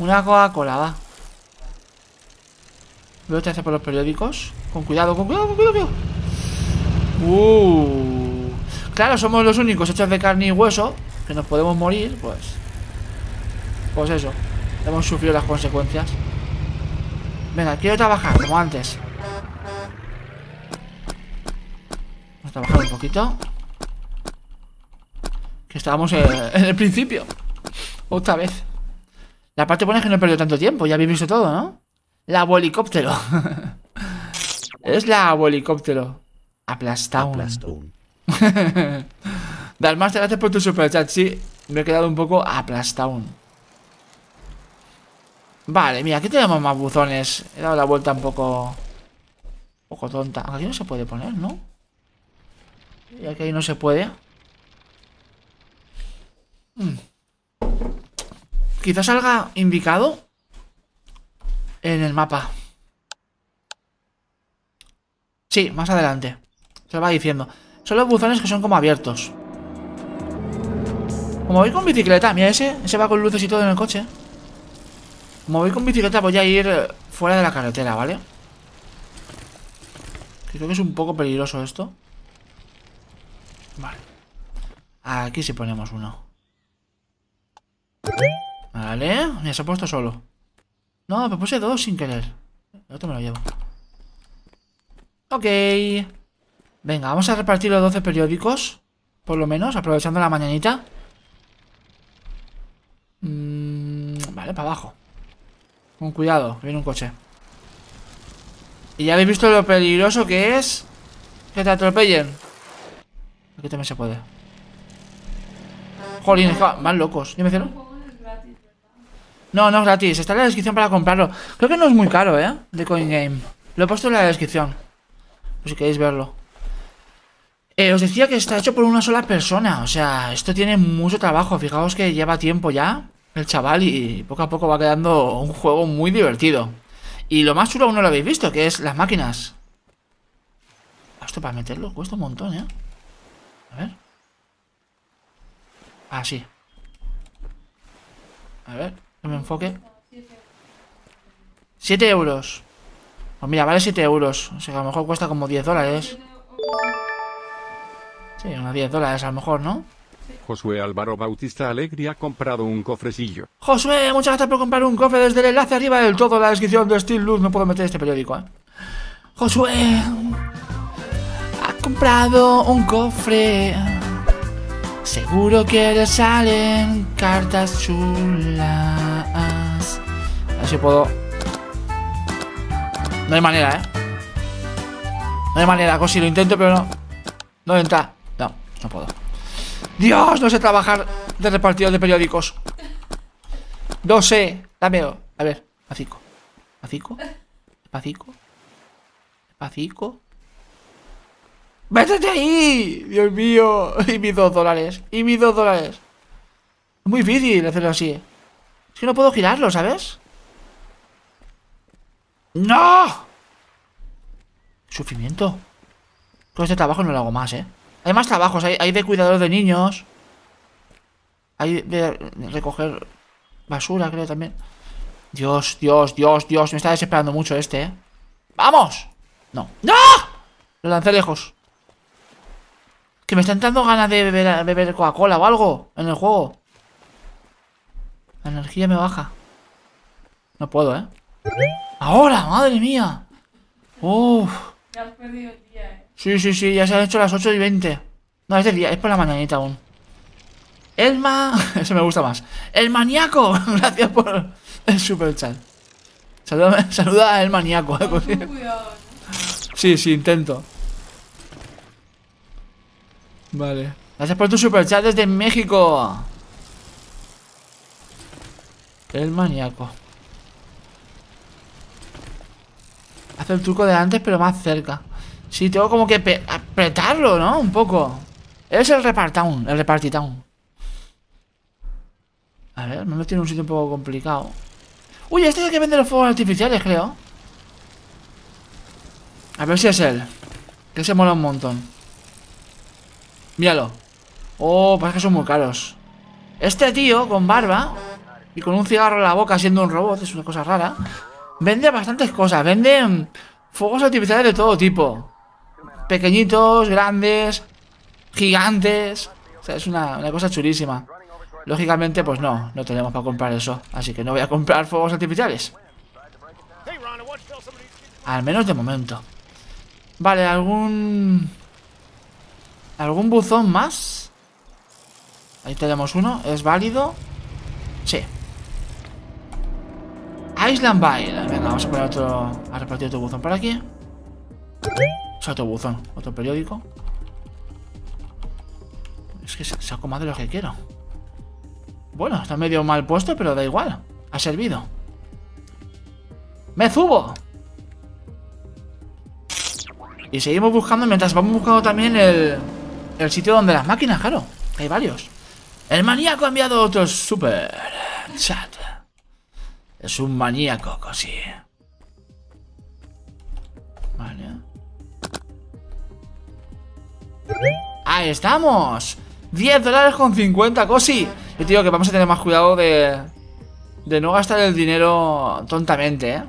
Speaker 2: Una Coca-Cola, va. Veo te hace por los periódicos. Con cuidado, con cuidado, con cuidado. cuidado. Uh. Claro, somos los únicos hechos de carne y hueso que nos podemos morir, pues. Pues eso. Hemos sufrido las consecuencias. Venga, quiero trabajar como antes. Vamos a trabajar un poquito. Que estábamos en el principio. Otra vez. La parte buena es que no he perdido tanto tiempo. Ya habéis visto todo, ¿no? La helicóptero. es la helicóptero. Aplastado. Dalmas, gracias por tu superchat. Sí, me he quedado un poco aplastado. Vale, mira, aquí tenemos más buzones. He dado la vuelta un poco. Un poco tonta. Aquí no se puede poner, ¿no? Y aquí no se puede. Mm. Quizás salga indicado en el mapa. Sí, más adelante. Se lo va diciendo. Son los buzones que son como abiertos. Como voy con bicicleta, mira ese, ese va con luces y todo en el coche. Como voy con bicicleta voy a ir eh, fuera de la carretera, ¿vale? Creo que es un poco peligroso esto. Vale. Aquí sí ponemos uno. Vale, mira, se ha puesto solo. No, me puse dos sin querer. El otro me lo llevo. Ok. Venga, vamos a repartir los 12 periódicos. Por lo menos, aprovechando la mañanita. Mm, vale, para abajo. Con cuidado, viene un coche. Y ya habéis visto lo peligroso que es que te atropellen. Aquí también se puede. Jolín, van locos. Dime, cielo. No, no es gratis. Está en la descripción para comprarlo. Creo que no es muy caro, ¿eh? De Coin Game. Lo he puesto en la descripción. Si queréis verlo. Eh, os decía que está hecho por una sola persona. O sea, esto tiene mucho trabajo. Fijaos que lleva tiempo ya el chaval y poco a poco va quedando un juego muy divertido. Y lo más chulo aún no lo habéis visto, que es las máquinas. Esto para meterlo cuesta un montón, ¿eh? A ver. Ah, sí. A ver, que me enfoque. 7 euros. Pues mira, vale 7 euros. O sea, que a lo mejor cuesta como 10 dólares. Sí, unos 10 dólares a lo mejor, ¿no?
Speaker 4: Josué Álvaro Bautista Alegri ha comprado un cofrecillo.
Speaker 2: Josué, muchas gracias por comprar un cofre desde el enlace arriba del todo en la descripción de Steel Luz. No puedo meter este periódico, ¿eh? Josué ha comprado un cofre. Seguro que le salen cartas chulas. A si puedo. No hay manera, ¿eh? No hay manera, Cosi, lo intento, pero no. No entra. No, no puedo. Dios, no sé trabajar de repartidor de periódicos. No sé. Dame. A ver, pacico. Pacico. Pacico. Pacico. ¡Métete ahí! Dios mío. Y mis dos dólares. Y mis dos dólares. Es muy difícil hacerlo así. Es que no puedo girarlo, ¿sabes? ¡No! Sufrimiento. Con este trabajo no lo hago más, ¿eh? Hay más trabajos, hay, de cuidador de niños. Hay de recoger basura, creo también. Dios, Dios, Dios, Dios. Me está desesperando mucho este, ¿eh? ¡Vamos! No. ¡No! Lo lancé lejos. Que me está entrando ganas de beber, beber Coca-Cola o algo en el juego. La energía me baja. No puedo, ¿eh? ¡Ahora! ¡Madre mía! Uf.
Speaker 5: Ya has perdido el día, eh.
Speaker 2: Sí, sí, sí, ya se han hecho las 8 y 20. No, es de día, es por la mañanita aún. Elma. Eso me gusta más. El maníaco. Gracias por el super chat. Saluda, saluda a el maníaco.
Speaker 5: Con cuidado, ¿no?
Speaker 2: Sí, sí, intento. Vale. Gracias por tu super chat desde México. El maníaco. Hace el truco de antes, pero más cerca. Sí, tengo como que apretarlo, ¿no? Un poco. Es el repartown, el repartitown. A ver, he metido en un sitio un poco complicado. Uy, este es el que vende los fuegos artificiales, creo. A ver si es él. Que se mola un montón. Míralo. Oh, parece que son muy caros. Este tío, con barba y con un cigarro en la boca siendo un robot, es una cosa rara. Vende bastantes cosas. Vende mm, fuegos artificiales de todo tipo. Pequeñitos, grandes, gigantes. O sea, es una, una cosa chulísima. Lógicamente, pues no, no tenemos para comprar eso. Así que no voy a comprar fuegos artificiales. Al menos de momento. Vale, algún... ¿Algún buzón más? Ahí tenemos uno. ¿Es válido? Sí. Island Vile. Venga, vamos a poner otro... A repartir otro buzón por aquí. Es otro buzón. Otro periódico. Es que sa- saco más de lo que quiero. Bueno, está medio mal puesto, pero da igual. Ha servido. ¡Me subo! Y seguimos buscando mientras vamos buscando también el, el sitio donde las máquinas, claro. Hay varios. El maníaco ha enviado otro super chat. Es un maníaco, cosí. Vale. Ahí estamos. 10 dólares con 50, cosi. Yo te digo que vamos a tener más cuidado de, de no gastar el dinero tontamente, ¿eh?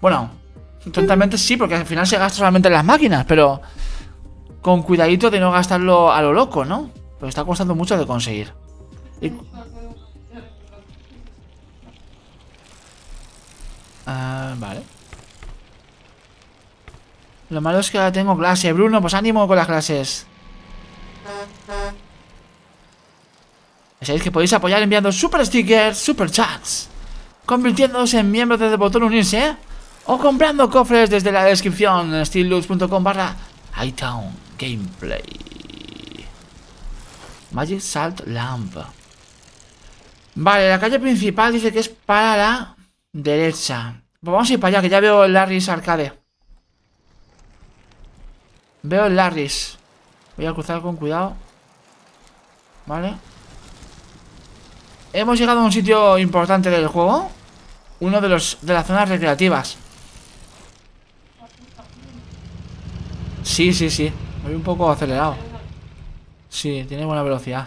Speaker 2: Bueno, tontamente sí, porque al final se gasta solamente en las máquinas, pero con cuidadito de no gastarlo a lo loco, ¿no? Porque está costando mucho de conseguir. Y- Ah, vale. Lo malo es que ahora tengo clase. Bruno, pues ánimo con las clases. Sabéis que podéis apoyar enviando super stickers, super chats, convirtiéndoos en miembros desde el botón unirse, ¿eh? o comprando cofres desde la descripción steelloots.com barra iTown Gameplay. Magic Salt Lamp. Vale, la calle principal dice que es para la derecha. Pues vamos a ir para allá, que ya veo el Larry's Arcade. Veo el Larry's. Voy a cruzar con cuidado. Vale. Hemos llegado a un sitio importante del juego. Uno de los de las zonas recreativas. Sí, sí, sí. Voy un poco acelerado. Sí, tiene buena velocidad.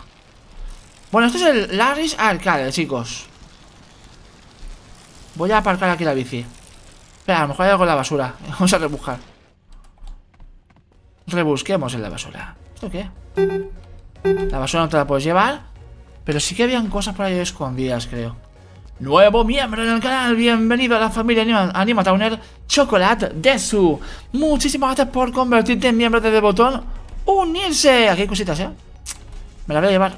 Speaker 2: Bueno, este es el Larry's Arcade, chicos. Voy a aparcar aquí la bici. Espera, a lo mejor hay algo en la basura. Vamos a rebuscar. Rebusquemos en la basura. ¿Esto qué? La basura no te la puedes llevar. Pero sí que habían cosas por ahí escondidas, creo. Nuevo miembro en el canal, bienvenido a la familia Anima, Towner Chocolate Desu. Muchísimas gracias por convertirte en miembro desde el botón unirse. Aquí hay cositas, ¿eh? Me la voy a llevar.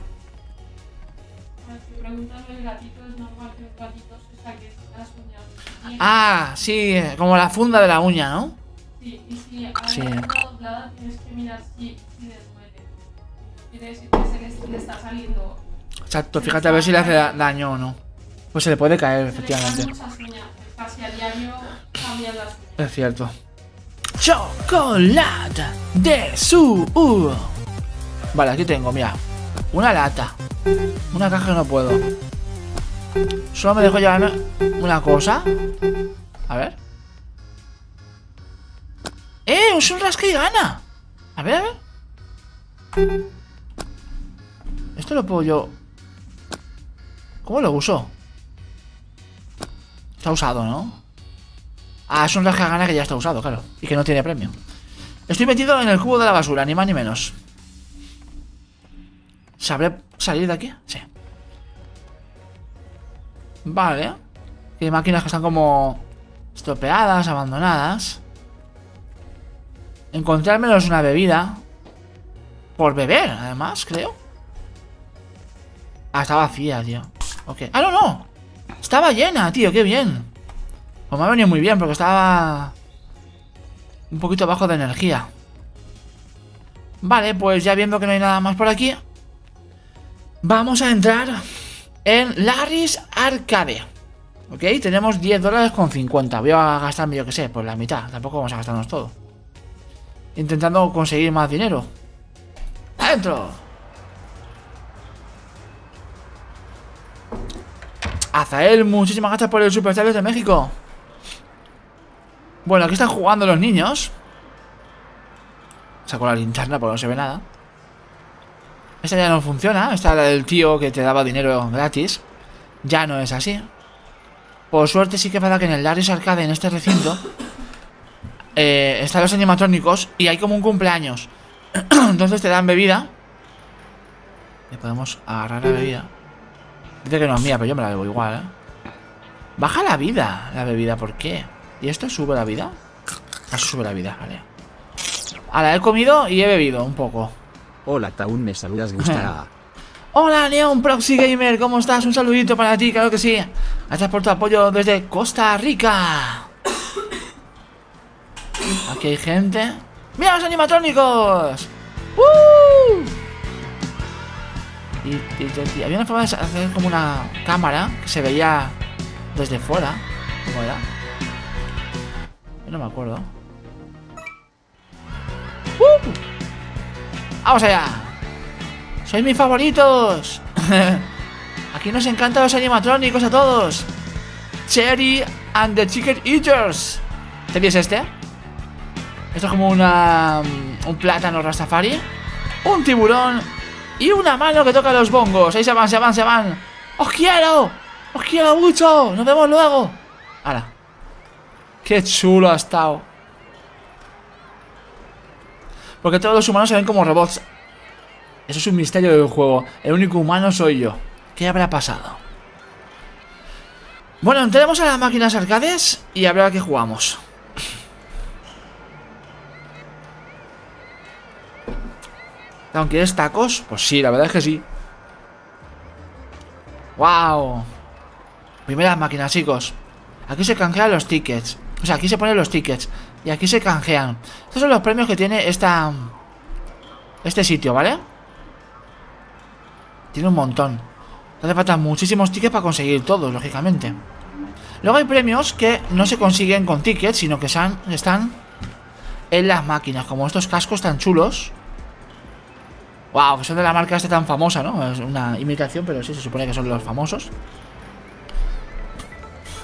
Speaker 2: Ah, sí, como la funda de la uña, ¿no?
Speaker 5: Sí, y si hay
Speaker 2: Sí.
Speaker 5: doblada, tienes que mirar si, si les duele. Se les, le está saliendo.
Speaker 2: Exacto, fíjate a ver si le hace da- daño o no. Pues se le puede caer, efectivamente.
Speaker 5: Casi a diario cambian las uñas.
Speaker 2: Es cierto. Chocolate de su. Vale, aquí tengo, mira. Una lata. Una caja que no puedo. Solo me dejo llevarme una cosa. A ver. ¡Eh! ¡Es un rasca y gana! A ver, a ver. Esto lo puedo yo. ¿Cómo lo uso? Está usado, ¿no? Ah, es un rasca gana que ya está usado, claro. Y que no tiene premio. Estoy metido en el cubo de la basura, ni más ni menos. ¿Sabré salir de aquí? Sí. Vale. Hay máquinas que están como estropeadas, abandonadas. Encontré al menos una bebida. Por beber, además, creo. Ah, está vacía, tío. Ok. Ah, no, no. Estaba llena, tío, qué bien. Pues me ha venido muy bien porque estaba un poquito bajo de energía. Vale, pues ya viendo que no hay nada más por aquí, vamos a entrar en Larry's Arcade. Ok, tenemos 10 dólares con 50. Voy a gastarme, yo que sé, pues la mitad. Tampoco vamos a gastarnos todo. Intentando conseguir más dinero. ¡Adentro! Azael, muchísimas gracias por el Super Chat de México. Bueno, aquí están jugando los niños. Saco la linterna porque no se ve nada. Esta ya no funciona. Esta era del tío que te daba dinero gratis. Ya no es así. Por suerte sí que pasa que en el Larry's Arcade, en este recinto, eh, están los animatrónicos y hay como un cumpleaños. Entonces te dan bebida. Le podemos agarrar la bebida. Dice que no es mía, pero yo me la bebo igual, ¿eh? Baja la vida, la bebida, ¿por qué? ¿Y esto sube la vida? Ah, sube la vida, vale. Ahora, he comido y he bebido un poco.
Speaker 3: Hola Taun, me saludas, gustará.
Speaker 2: Hola, Neon Proxy Gamer, ¿cómo estás? Un saludito para ti, claro que sí. Gracias por tu apoyo desde Costa Rica. Aquí hay gente. ¡Mira los animatrónicos! ¡Uh! Y, y- y había una forma de hacer como una cámara que se veía desde fuera. ¿Cómo era? Yo no me acuerdo. ¡Uh! ¡Vamos allá! ¡Sois mis favoritos! Aquí nos encantan los animatrónicos a todos. Cherry and the Chicken Eaters. ¿Tenéis este? Esto es como una, un plátano rastafari. Un tiburón Y una mano que toca los bongos. Ahí se van, se van, se van. ¡Os quiero! ¡Os quiero mucho! ¡Nos vemos luego! Ahora. ¡Qué chulo ha estado! Porque todos los humanos se ven como robots. Eso es un misterio del juego. El único humano soy yo. ¿Qué habrá pasado? Bueno, entremos a las máquinas arcades y a ver a qué jugamos. Aunque tacos, pues sí, la verdad es que sí. ¡Wow! Primeras máquinas, chicos. Aquí se canjean los tickets. O sea, aquí se ponen los tickets. Y aquí se canjean. Estos son los premios que tiene esta... Este sitio, ¿vale? Tiene un montón. Hace falta muchísimos tickets para conseguir todos, lógicamente. Luego hay premios que no se consiguen con tickets, sino que están en las máquinas. Como estos cascos tan chulos. Wow, que son de la marca esta tan famosa, ¿no? Es una imitación, pero sí, se supone que son los famosos.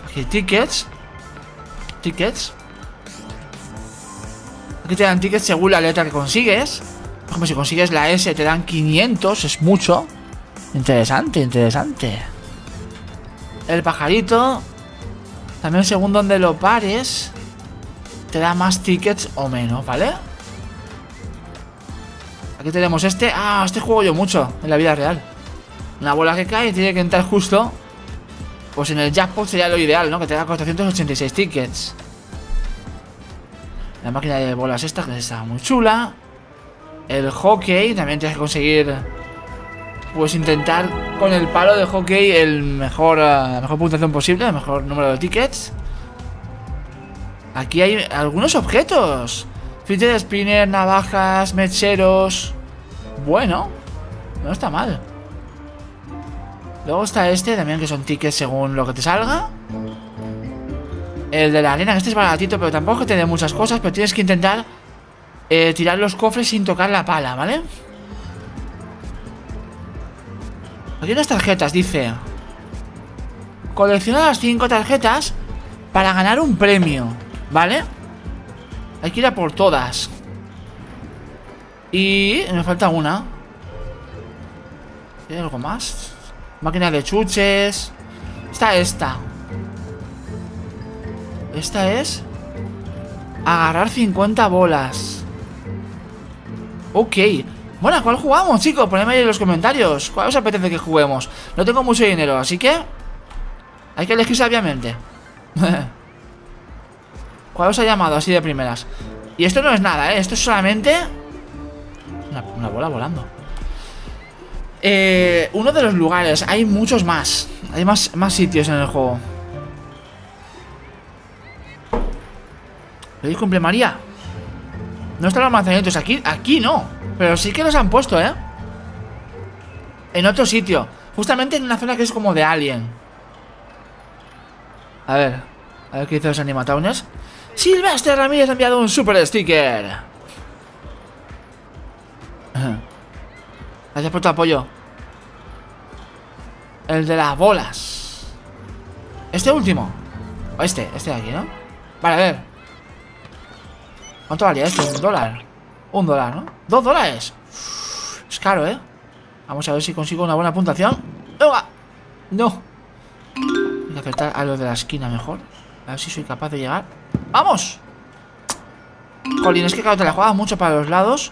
Speaker 2: Aquí tickets. Tickets. Aquí te dan tickets según la letra que consigues. Por ejemplo, si consigues la S te dan 500, es mucho. Interesante, interesante. El pajarito. También según donde lo pares, te da más tickets o menos, ¿vale? Aquí tenemos este. Ah, este juego yo mucho en la vida real. Una bola que cae tiene que entrar justo. Pues en el jackpot sería lo ideal, ¿no? Que te da 486 tickets. La máquina de bolas esta, que está muy chula. El hockey, también tienes que conseguir pues intentar con el palo de hockey el mejor, la mejor puntuación posible, el mejor número de tickets. Aquí hay algunos objetos. Fidget spinner, navajas, mecheros. Bueno, no está mal. Luego está este también, que son tickets según lo que te salga. El de la arena, este es baratito, pero tampoco dé muchas cosas, pero tienes que intentar eh, tirar los cofres sin tocar la pala, ¿vale? Aquí hay unas tarjetas, dice Colecciona las 5 tarjetas Para ganar un premio ¿Vale? Hay que ir a por todas Y me falta una ¿Hay algo más? Máquina de chuches Está esta Esta es Agarrar 50 bolas Ok bueno, ¿cuál jugamos, chicos? Ponedme ahí en los comentarios ¿Cuál os apetece que juguemos? No tengo mucho dinero, así que Hay que elegir sabiamente ¿Cuál os ha llamado así de primeras? Y esto no es nada, ¿eh? Esto es solamente Una, bola volando eh, Uno de los lugares Hay muchos más Hay más, más sitios en el juego ¿Feliz cumple María? No están los manzanitos aquí Aquí no. Pero sí que los han puesto, ¿eh? En otro sitio. Justamente en una zona que es como de Alien. A ver A ver qué dice los animataunes. Silvestre Ramírez ha enviado un super sticker. Gracias por tu apoyo. El de las bolas. Este último. O este, este de aquí, ¿no? Vale, a ver ¿Cuánto valía esto? ¿Un dólar? Un dólar, ¿no? ¡Dos dólares! es caro, ¿eh? Vamos a ver si consigo una buena puntuación ¡No! Voy a acertar a lo de la esquina mejor A ver si soy capaz de llegar ¡Vamos! Colin, es que claro, te la juegas mucho para los lados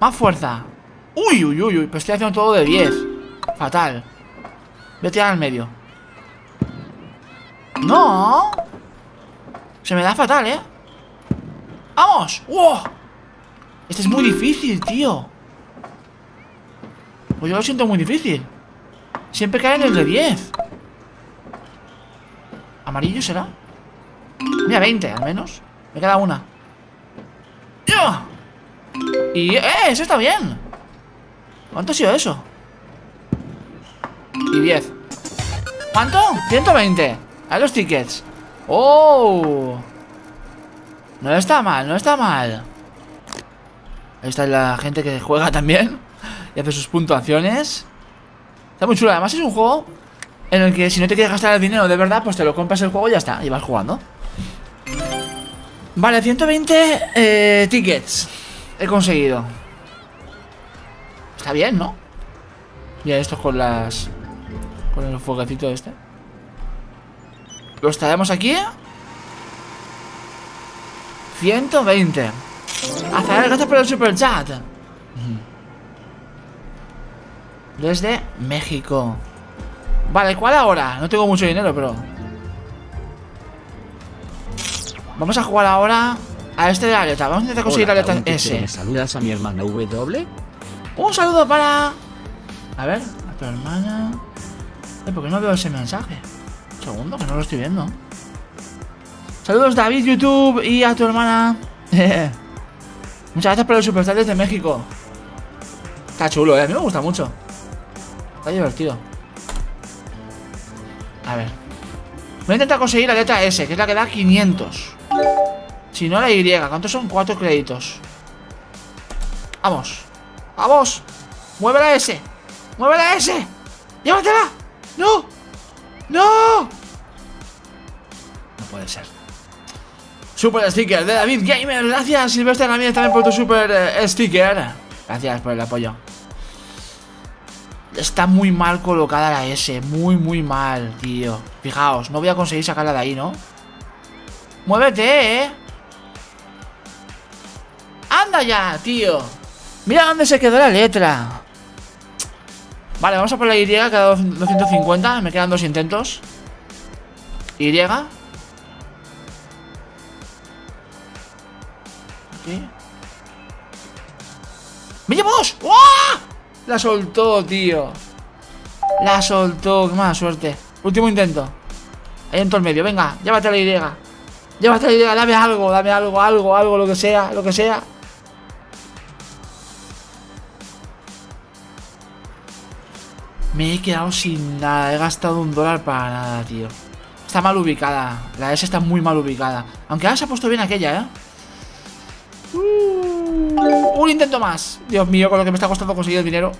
Speaker 2: Más fuerza Uy, uy, uy, uy Pero estoy haciendo todo de 10 Fatal Voy a tirar al medio ¡No! Se me da fatal, ¿eh? ¡Vamos! ¡Wow! Este es muy difícil, tío Pues yo lo siento muy difícil Siempre cae en el de 10 ¿Amarillo será? Mira, 20 al menos Me queda una Y... ¡Eh! Eso está bien ¿Cuánto ha sido eso? Y 10 ¿Cuánto? 120 A los tickets ¡Oh! No está mal, no está mal Ahí está la gente que juega también Y hace sus puntuaciones Está muy chulo, además es un juego En el que si no te quieres gastar el dinero de verdad Pues te lo compras el juego y ya está, y vas jugando Vale, 120 eh, tickets He conseguido Está bien, ¿no? Mira esto con las... Con el fueguecito este. Los traemos aquí. 120. Hacer gracias por el super chat. Desde México. Vale, ¿cuál ahora? No tengo mucho dinero, pero... Vamos a jugar ahora a este de la aleta. Vamos a intentar conseguir la aleta
Speaker 3: Taun, ¿qué
Speaker 2: S.
Speaker 3: a mi hermana W?
Speaker 2: Un saludo para... A ver, a tu hermana... Eh, ¿Por qué no veo ese mensaje? Un segundo, que no lo estoy viendo. Saludos David, YouTube y a tu hermana. Muchas gracias por el superchat desde México. Está chulo, eh. A mí me gusta mucho. Está divertido. A ver. Voy a intentar conseguir la letra S, que es la que da 500. Si no, la Y. ¿Cuántos son? Cuatro créditos. Vamos. ¡Vamos! ¡Mueve la S! ¡Mueve la S! ¡Llévatela! ¡No! ¡No! No puede ser. Super sticker de David Gamer. Gracias, Silvestre Ramírez, también por tu super eh, sticker. Gracias por el apoyo. Está muy mal colocada la S. Muy, muy mal, tío. Fijaos, no voy a conseguir sacarla de ahí, ¿no? ¡Muévete, eh! ¡Anda ya, tío! Mira dónde se quedó la letra. Vale, vamos a por la Y, dado 250. Me quedan dos intentos. Y. ¡Me llevo dos! ¡Uah! La soltó, tío. La soltó. Qué mala suerte. Último intento. Ahí en todo el medio. Venga, llévate la Y. Llévate la Y. Dame algo, dame algo, algo, algo, lo que sea, lo que sea. Me he quedado sin nada. He gastado un dólar para nada, tío. Está mal ubicada. La S está muy mal ubicada. Aunque ahora se ha puesto bien aquella, ¿eh? Uh, un intento más. Dios mío, con lo que me está costando conseguir el dinero.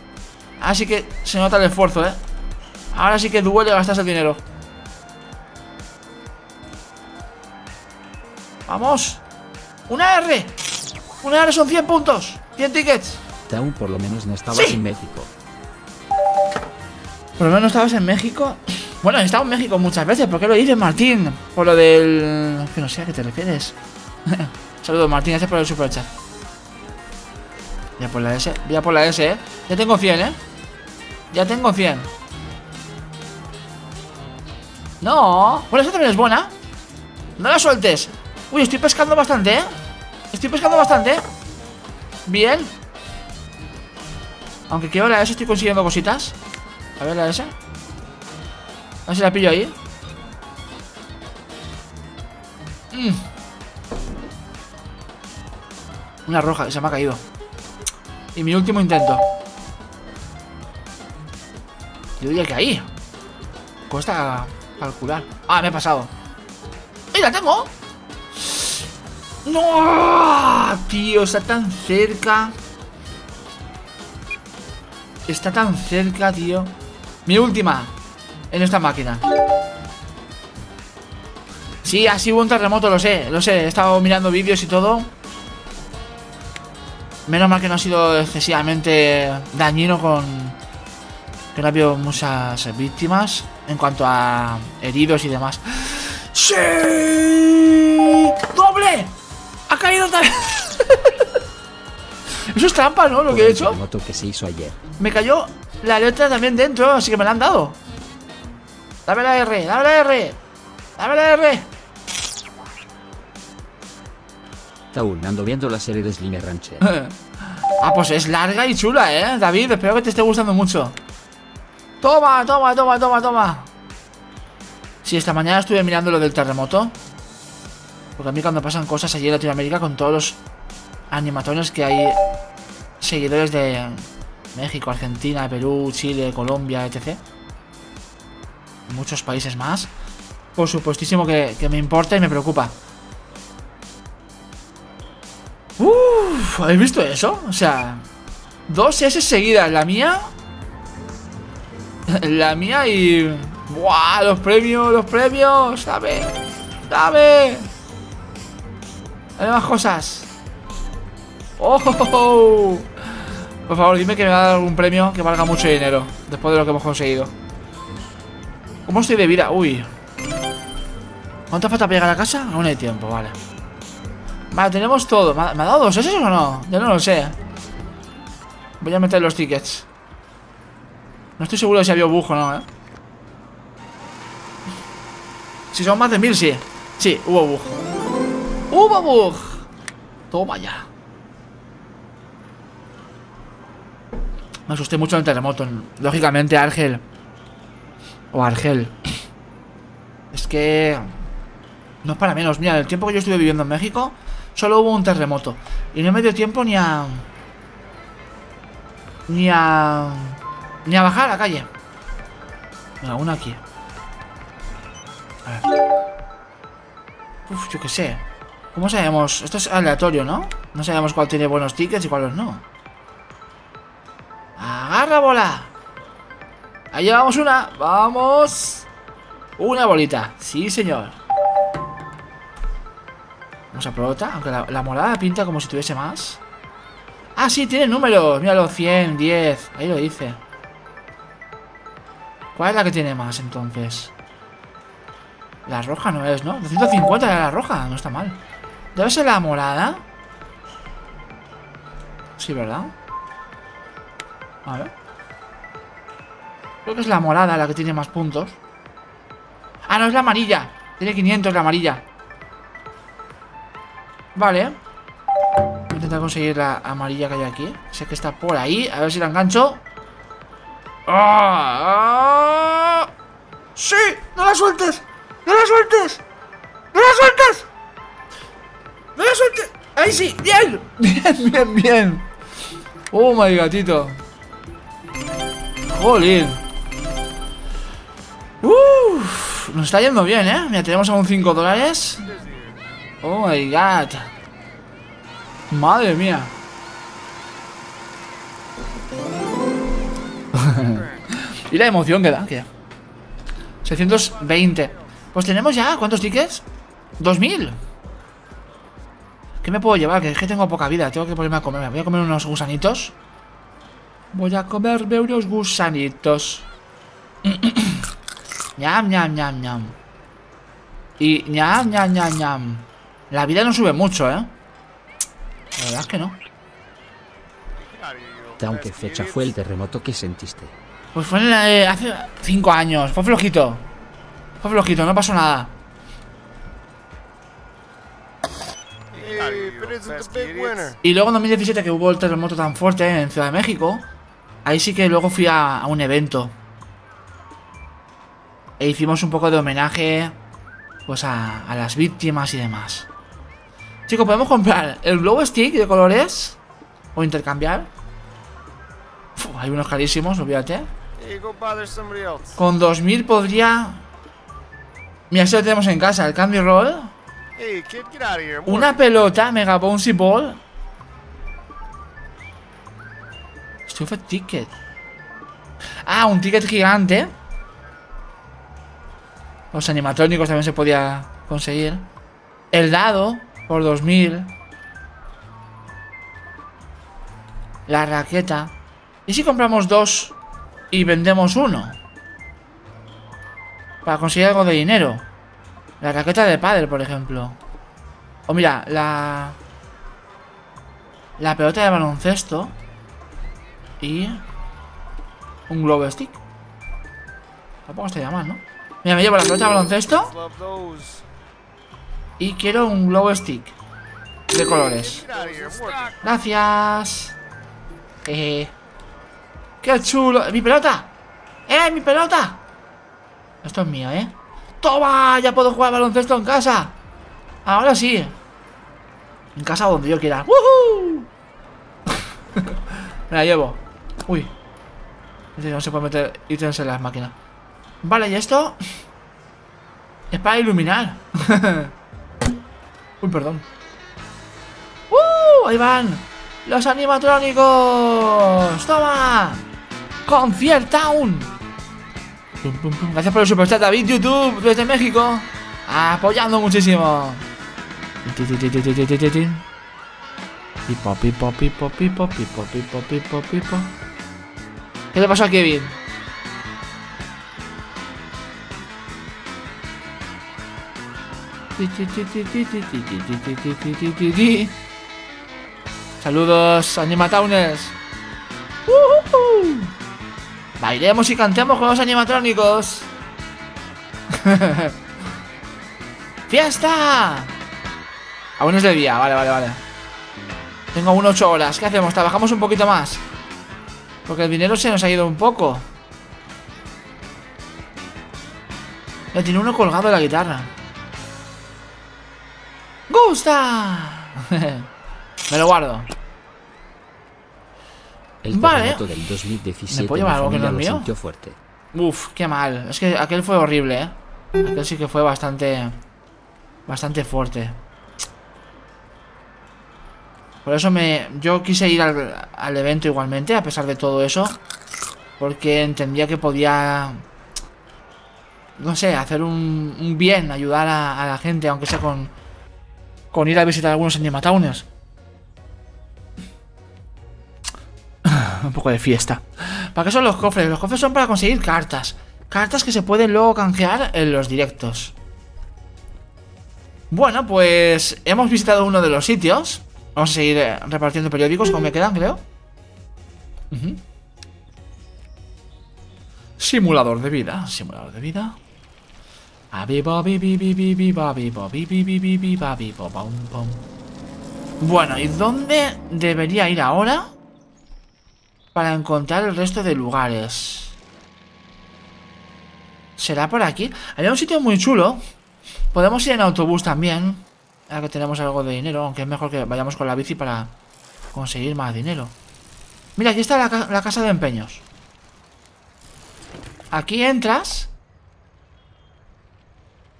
Speaker 2: Así que se nota el esfuerzo, ¿eh? Ahora sí que duele gastarse el dinero. Vamos. Una R. Una R son 100 puntos. 100 tickets.
Speaker 3: Taun por lo menos no estabas
Speaker 2: Sí.
Speaker 3: en México.
Speaker 2: Por lo menos estabas en México. Bueno, he estado en México muchas veces. ¿Por qué lo dices, Martín? Por lo del. Que no sé a qué te refieres. Saludos, Martín. Gracias por el superchat. Ya por la S. Ya por la S, ¿eh? Ya tengo 100, ¿eh? Ya tengo 100. No. Bueno, esa también es buena. No la sueltes. Uy, estoy pescando bastante, ¿eh? Estoy pescando bastante. Bien. Aunque quiero la S, estoy consiguiendo cositas. A ver la S. A ver si la pillo ahí. Mm. Una roja que se me ha caído. Y mi último intento. Yo diría que ahí. Cuesta calcular. Ah, me he pasado. ¡Y la tengo! ¡No! Tío, está tan cerca. Está tan cerca, tío. Mi última. En esta máquina. Sí, así hubo un terremoto, lo sé, lo sé. He estado mirando vídeos y todo. Menos mal que no ha sido excesivamente dañino con... Que no ha habido muchas víctimas en cuanto a heridos y demás. ¡Sí! ¡Doble! ¡Ha caído también! Eso es trampa, ¿no? Lo que he hecho.
Speaker 3: que se hizo ayer.
Speaker 2: Me cayó la letra también dentro, así que me la han dado. Dame la R, dame la R. Dame la R.
Speaker 3: Taun, ando viendo la serie de Slimer Rancher.
Speaker 2: Ah, pues es larga y chula, ¿eh? David, espero que te esté gustando mucho. Toma, toma, toma, toma, toma. Sí, esta mañana estuve mirando lo del terremoto. Porque a mí cuando pasan cosas allí en Latinoamérica con todos los animatones que hay seguidores de México, Argentina, Perú, Chile, Colombia, etc. Muchos países más. Por supuestísimo que, que me importa y me preocupa. Uf, ¿habéis visto eso? O sea, dos S seguidas, la mía. La mía y. ¡Buah! Los premios, los premios. Dame, dame. Dame más cosas. ¡Oh! Por favor, dime que me va a dar algún premio que valga mucho dinero. Después de lo que hemos conseguido. ¿Cómo estoy de vida? Uy. ¿Cuánto falta para llegar a casa? Aún hay tiempo, vale. Vale, tenemos todo. ¿Me ha, dado dos esos o no? Yo no lo sé. Voy a meter los tickets. No estoy seguro de si había bug o no, ¿eh? Si son más de mil, sí. Sí, hubo bug. ¡Hubo bug! Toma ya. Me asusté mucho en el terremoto. Lógicamente, Argel. O Argel. Es que... No es para menos. Mira, el tiempo que yo estuve viviendo en México, solo hubo un terremoto. Y no me dio tiempo ni a... Ni a... Ni a bajar a la calle. Mira, una aquí. A ver. Uf, yo qué sé. ¿Cómo sabemos? Esto es aleatorio, ¿no? No sabemos cuál tiene buenos tickets y cuáles no. ¡Agarra bola! Ahí llevamos una. ¡Vamos! Una bolita. Sí, señor. Vamos a Aunque la, la morada pinta como si tuviese más. Ah, sí, tiene números. Míralo, 100, 10. Ahí lo dice. ¿Cuál es la que tiene más entonces? La roja no es, ¿no? 250 era la roja, no está mal. Debe ser la morada. Sí, ¿verdad? A ver. Creo que es la morada la que tiene más puntos. Ah, no, es la amarilla. Tiene 500 la amarilla. Vale. Voy a intentar conseguir la amarilla que hay aquí. Sé que está por ahí. A ver si la engancho. ¡Ah! ¡Ah! ¡Sí! ¡No la sueltes! ¡No la sueltes! ¡No la sueltes! ¡No la sueltes! ¡Ahí sí! ¡Bien! Bien, bien, bien. Oh my gatito. Jolín. Uff, nos está yendo bien, ¿eh? Mira, tenemos aún 5 dólares. Oh my god. Madre mía. y la emoción que da, que 620. Pues tenemos ya, ¿cuántos tickets? 2000. ¿Qué me puedo llevar? Que es que tengo poca vida. Tengo que ponerme a comer. Me voy a comer unos gusanitos. Voy a comerme unos gusanitos. ñam, ñam, ñam, ñam. Y ñam, ñam, ñam, ñam. La vida no sube mucho, ¿eh? La verdad es que no.
Speaker 3: ¿Aunque qué fecha fue el terremoto que sentiste?
Speaker 2: Pues fue en la- eh, hace 5 años. Fue flojito. Fue flojito, no pasó nada.
Speaker 6: Winner.
Speaker 2: Y luego en 2017 que hubo el terremoto tan fuerte en Ciudad de México, ahí sí que luego fui a, a un evento. E hicimos un poco de homenaje pues a, a las víctimas y demás. Chicos, ¿podemos comprar el glow stick de colores? ¿O intercambiar? Uf, hay unos carísimos, olvídate. Con 2000 podría... Mira, esto lo tenemos en casa, el Candy Roll. Una pelota, Mega Bouncy Ball. Stupid Ticket. Ah, un ticket gigante. Los animatrónicos también se podía conseguir. El dado por 2000. La raqueta. ¿Y si compramos dos y vendemos uno? Para conseguir algo de dinero. La raqueta de pádel, por ejemplo. O mira, la... La pelota de baloncesto. Y... Un globe stick. Tampoco estaría mal, ¿no? Mira, me llevo la pelota de baloncesto. Y quiero un globe stick. De colores. Gracias. Eh. ¡Qué chulo! ¡Mi pelota! ¡Eh, mi pelota! Esto es mío, ¿eh? ¡Toma! Ya puedo jugar baloncesto en casa. Ahora sí. En casa donde yo quiera. ¡Woohoo! Me la llevo. Uy. Este no se puede meter ítems en las máquinas. Vale, y esto. Es para iluminar. Uy, perdón. ¡Uh! Ahí van. Los animatrónicos. ¡Toma! Pum, pum. Gracias por el superchat, David, YouTube, desde México. Apoyando muchísimo. Pipo, pipo, pipo, pipo, pipo, pipo, pipo, pipo. ¿Qué le pasó a Kevin? Saludos, Animatowners. Bailemos y cantemos con los animatrónicos. ¡Fiesta! Aún es de día, vale, vale, vale. Tengo aún 8 horas. ¿Qué hacemos? ¿Trabajamos un poquito más? Porque el dinero se nos ha ido un poco. Ya tiene uno colgado la guitarra. ¡Gusta! Me lo guardo.
Speaker 3: El
Speaker 2: Vale.
Speaker 3: del 2017
Speaker 2: ¿Me puedo llevar algo que no es mío?
Speaker 3: fuerte.
Speaker 2: Uf, qué mal. Es que aquel fue horrible, ¿eh? Aquel sí que fue bastante... Bastante fuerte. Por eso me... Yo quise ir al, al evento igualmente, a pesar de todo eso. Porque entendía que podía... No sé, hacer un, un bien, ayudar a, a la gente, aunque sea con... Con ir a visitar algunos animatowners. un poco de fiesta. ¿Para qué son los cofres? Los cofres son para conseguir cartas. Cartas que se pueden luego canjear en los directos. Bueno, pues hemos visitado uno de los sitios. Vamos a seguir eh, repartiendo periódicos como me quedan, creo. Simulador de vida. Simulador de vida. Bueno, ¿y dónde debería ir ahora? Para encontrar el resto de lugares. ¿Será por aquí? Había un sitio muy chulo. Podemos ir en autobús también. Ahora que tenemos algo de dinero. Aunque es mejor que vayamos con la bici para conseguir más dinero. Mira, aquí está la casa de empeños. Aquí entras.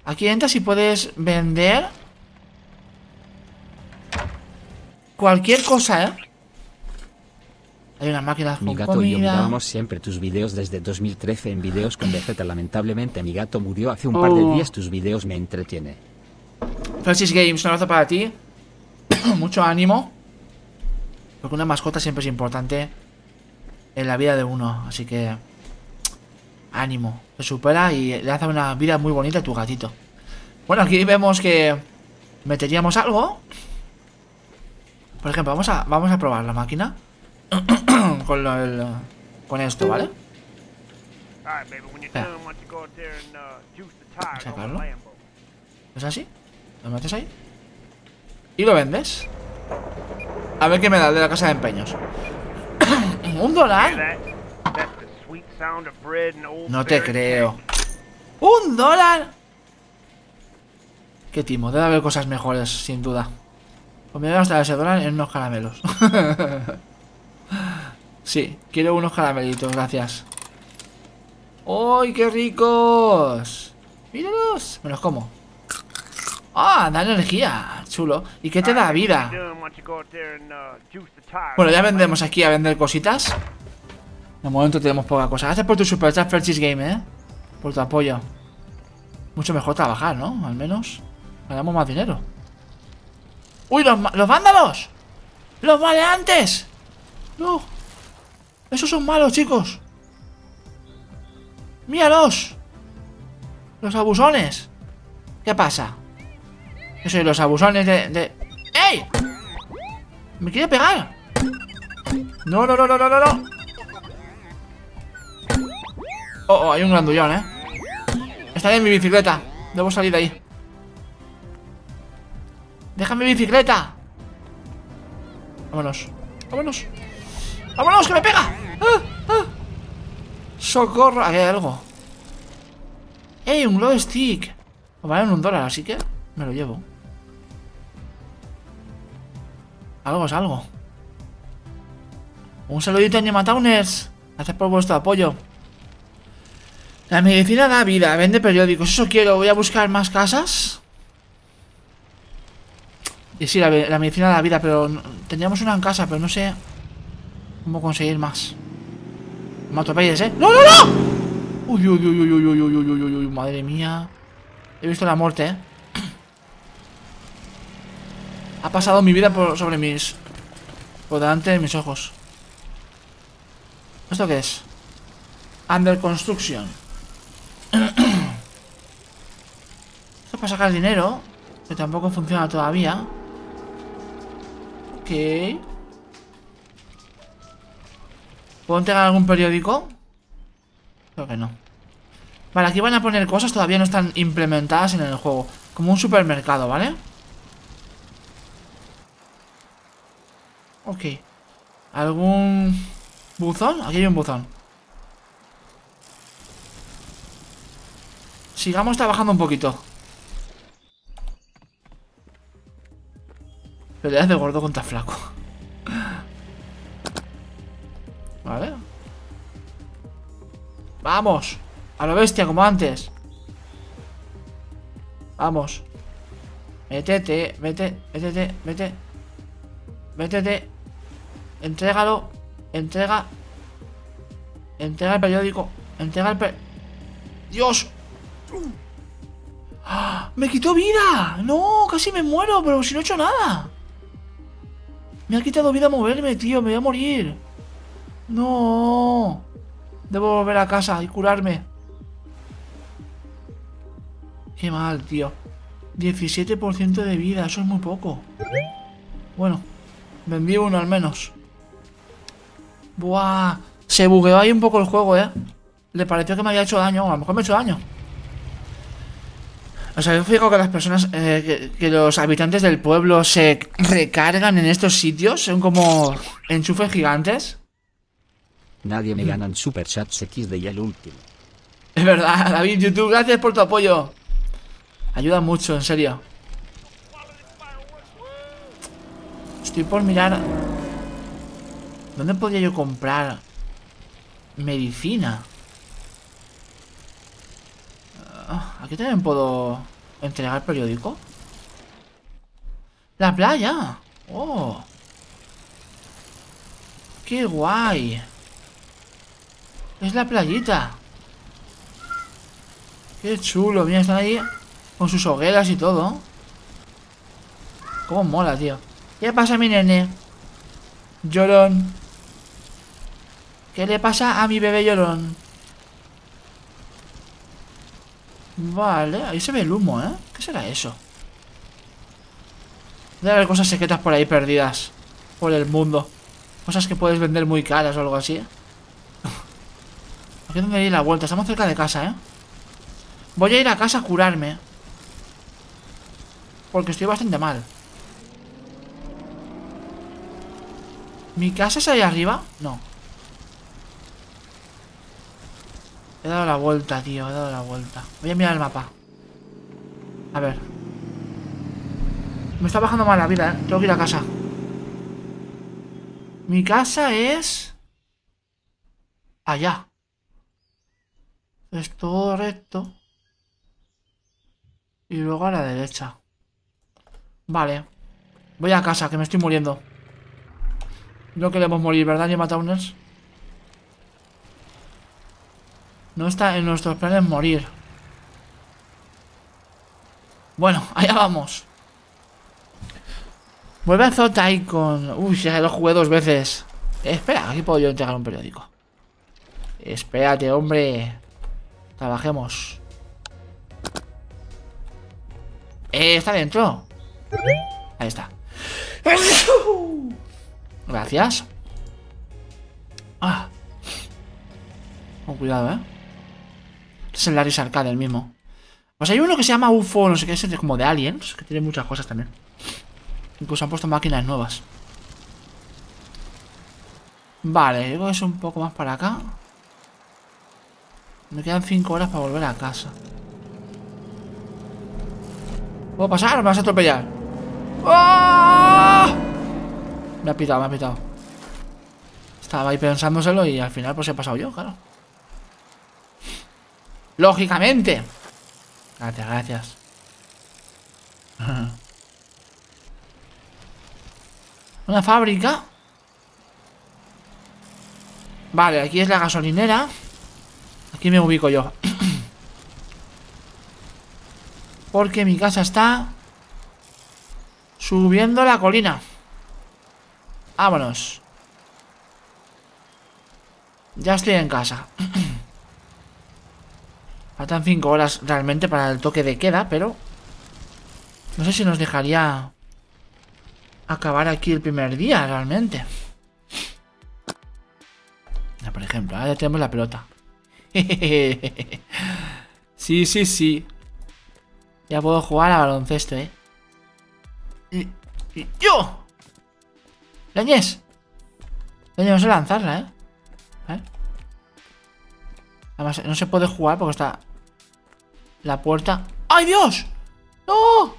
Speaker 2: Aquí entras y puedes vender cualquier cosa, ¿eh? Hay unas máquinas
Speaker 3: Mi
Speaker 2: con
Speaker 3: gato y yo
Speaker 2: comida.
Speaker 3: mirábamos siempre tus videos desde 2013 en videos con Vegeta. Lamentablemente mi gato murió hace un par de
Speaker 2: Oh.
Speaker 3: días. Tus videos me entretiene.
Speaker 2: Francis Games, un abrazo para ti. Mucho ánimo. Porque una mascota siempre es importante en la vida de uno. Así que. Ánimo. Se supera y le hace una vida muy bonita a tu gatito. Bueno, aquí vemos que meteríamos algo. Por ejemplo, vamos a, vamos a probar la máquina. con, lo- el- con esto, ¿vale?
Speaker 7: Uh, on the
Speaker 2: Sacarlo. ¿Es así? ¿Lo metes ahí? Y lo vendes. A ver qué me da de la casa de empeños. ¿Un dólar? No te creo. ¡Un dólar! Qué timo, debe haber cosas mejores, sin duda. Pues me voy a gastar ese dólar en unos caramelos. sí, quiero unos caramelitos, gracias. ¡Uy, qué ricos! ¡Míralos! Me los como. ¡Ah! Da energía. Chulo. ¿Y qué te da vida?
Speaker 7: There and uh,
Speaker 2: Bueno, ya vendemos aquí a vender cositas. De momento tenemos poca cosa. Gracias por tu super chat, Ferchis Game, eh. Por tu apoyo. Mucho mejor trabajar, ¿no? Al menos ganamos más dinero. ¡Uy, los, los vándalos! ¡Los maleantes! ¡No! Esos son malos, chicos. ¡Míralos! Los abusones. ¿Qué pasa? Yo soy los abusones de... de... ¡Ey! ¡Me quiere pegar! No, no, no, no, no, no, no. Oh, oh, hay un grandullón, ¿eh? Estaré en mi bicicleta. Debo salir de ahí. ¡Deja mi bicicleta! Vámonos. Vámonos. ¡Vámonos, que me pega! ¡Ah! ¡Ah! ¡Socorro! Aquí hay algo. ¡Ey, un glow stick! Me valen un dólar, así que me lo llevo. Algo es algo. Un saludito a Animatowners. Gracias por vuestro apoyo. La medicina da vida, vende periódicos. Eso quiero. Voy a buscar más casas. Y sí, la, medicina da vida, pero no- teníamos una en casa, pero no sé cómo conseguir más. Me atropelles, ¿eh? ¡No, no, no! Uy, uy, uy, uy, uy, uy, uy, uy, uy, madre mía. He visto la muerte, ¿eh? Ha pasado mi vida por sobre mis Por delante de mis ojos. ¿Esto qué es? Under construction. Esto es para sacar dinero. Que tampoco funciona todavía. Ok. ¿Puedo entregar algún periódico? Creo que no. Vale, aquí van a poner cosas todavía no están implementadas en el juego. Como un supermercado, ¿vale? Ok. ¿Algún buzón? Aquí hay un buzón. Sigamos trabajando un poquito. Peleas de gordo contra flaco. Vale. Vamos. A la bestia, como antes. Vamos. Métete, vete, métete, vete. Métete. Entrégalo. Entrega. Entrega el periódico. Entrega el per... ¡Dios! ¡Me quitó vida! ¡No! Casi me muero, pero si no he hecho nada. Me ha quitado vida moverme, tío. Me voy a morir. No. Debo volver a casa y curarme. Qué mal, tío. 17% de vida, eso es muy poco. Bueno, vendí uno al menos. Buah. Se bugueó ahí un poco el juego, ¿eh? Le pareció que me había hecho daño. A lo mejor me ha hecho daño. O sea, yo fijo que las personas, eh, que, que los habitantes del pueblo se recargan en estos sitios. Son como enchufes gigantes.
Speaker 3: Nadie me gana en Super Chats XD y el último.
Speaker 2: Es verdad, David, YouTube, gracias por tu apoyo. Ayuda mucho, en serio. Estoy por mirar... ¿Dónde podría yo comprar medicina? Ah, Aquí también puedo entregar periódico. La playa. Oh. Qué guay. Es la playita. Qué chulo. Mira, están ahí con sus hogueras y todo. Cómo mola, tío. ¿Qué pasa, mi nene? Llorón. ¿Qué le pasa a mi bebé llorón? Vale, ahí se ve el humo, ¿eh? ¿Qué será eso? Debe haber cosas secretas por ahí perdidas. Por el mundo. Cosas que puedes vender muy caras o algo así. Aquí es donde ir la vuelta. Estamos cerca de casa, ¿eh? Voy a ir a casa a curarme. Porque estoy bastante mal. ¿Mi casa es ahí arriba? No. He dado la vuelta, tío. He dado la vuelta. Voy a mirar el mapa. A ver. Me está bajando mal la vida, ¿eh? Tengo que ir a casa. Mi casa es... Allá. Es todo recto. Y luego a la derecha. Vale. Voy a casa, que me estoy muriendo. No queremos morir, ¿verdad, Gemma No está en nuestros planes morir. Bueno, allá vamos. Vuelve a Zotai con... Uy, ya lo jugué dos veces. Espera, aquí puedo yo entregar un periódico. Espérate, hombre. Trabajemos. Eh, está dentro. Ahí está. Gracias. Ah. Con cuidado, ¿eh? Es el Larry Arcade, el mismo. Pues hay uno que se llama UFO, no sé qué, es como de aliens, que tiene muchas cosas también. Incluso han puesto máquinas nuevas. Vale, yo es un poco más para acá. Me quedan 5 horas para volver a casa. ¿Puedo pasar o me vas a atropellar? ¡Ah! Me ha pitado, me ha pitado. Estaba ahí pensándoselo y al final pues he pasado yo, claro. Lógicamente. Gracias, gracias. Una fábrica. Vale, aquí es la gasolinera. Aquí me ubico yo. Porque mi casa está subiendo la colina. Vámonos. Ya estoy en casa. Faltan 5 horas realmente para el toque de queda, pero... No sé si nos dejaría acabar aquí el primer día realmente. Ya, por ejemplo, ahora ya tenemos la pelota. sí, sí, sí. Ya puedo jugar a baloncesto, ¿eh? Y, ¡Yo! ¡Leñes! Leñes, no sé lanzarla. ¿Eh? Además, no se puede jugar porque está la puerta. ¡Ay, Dios! ¡No!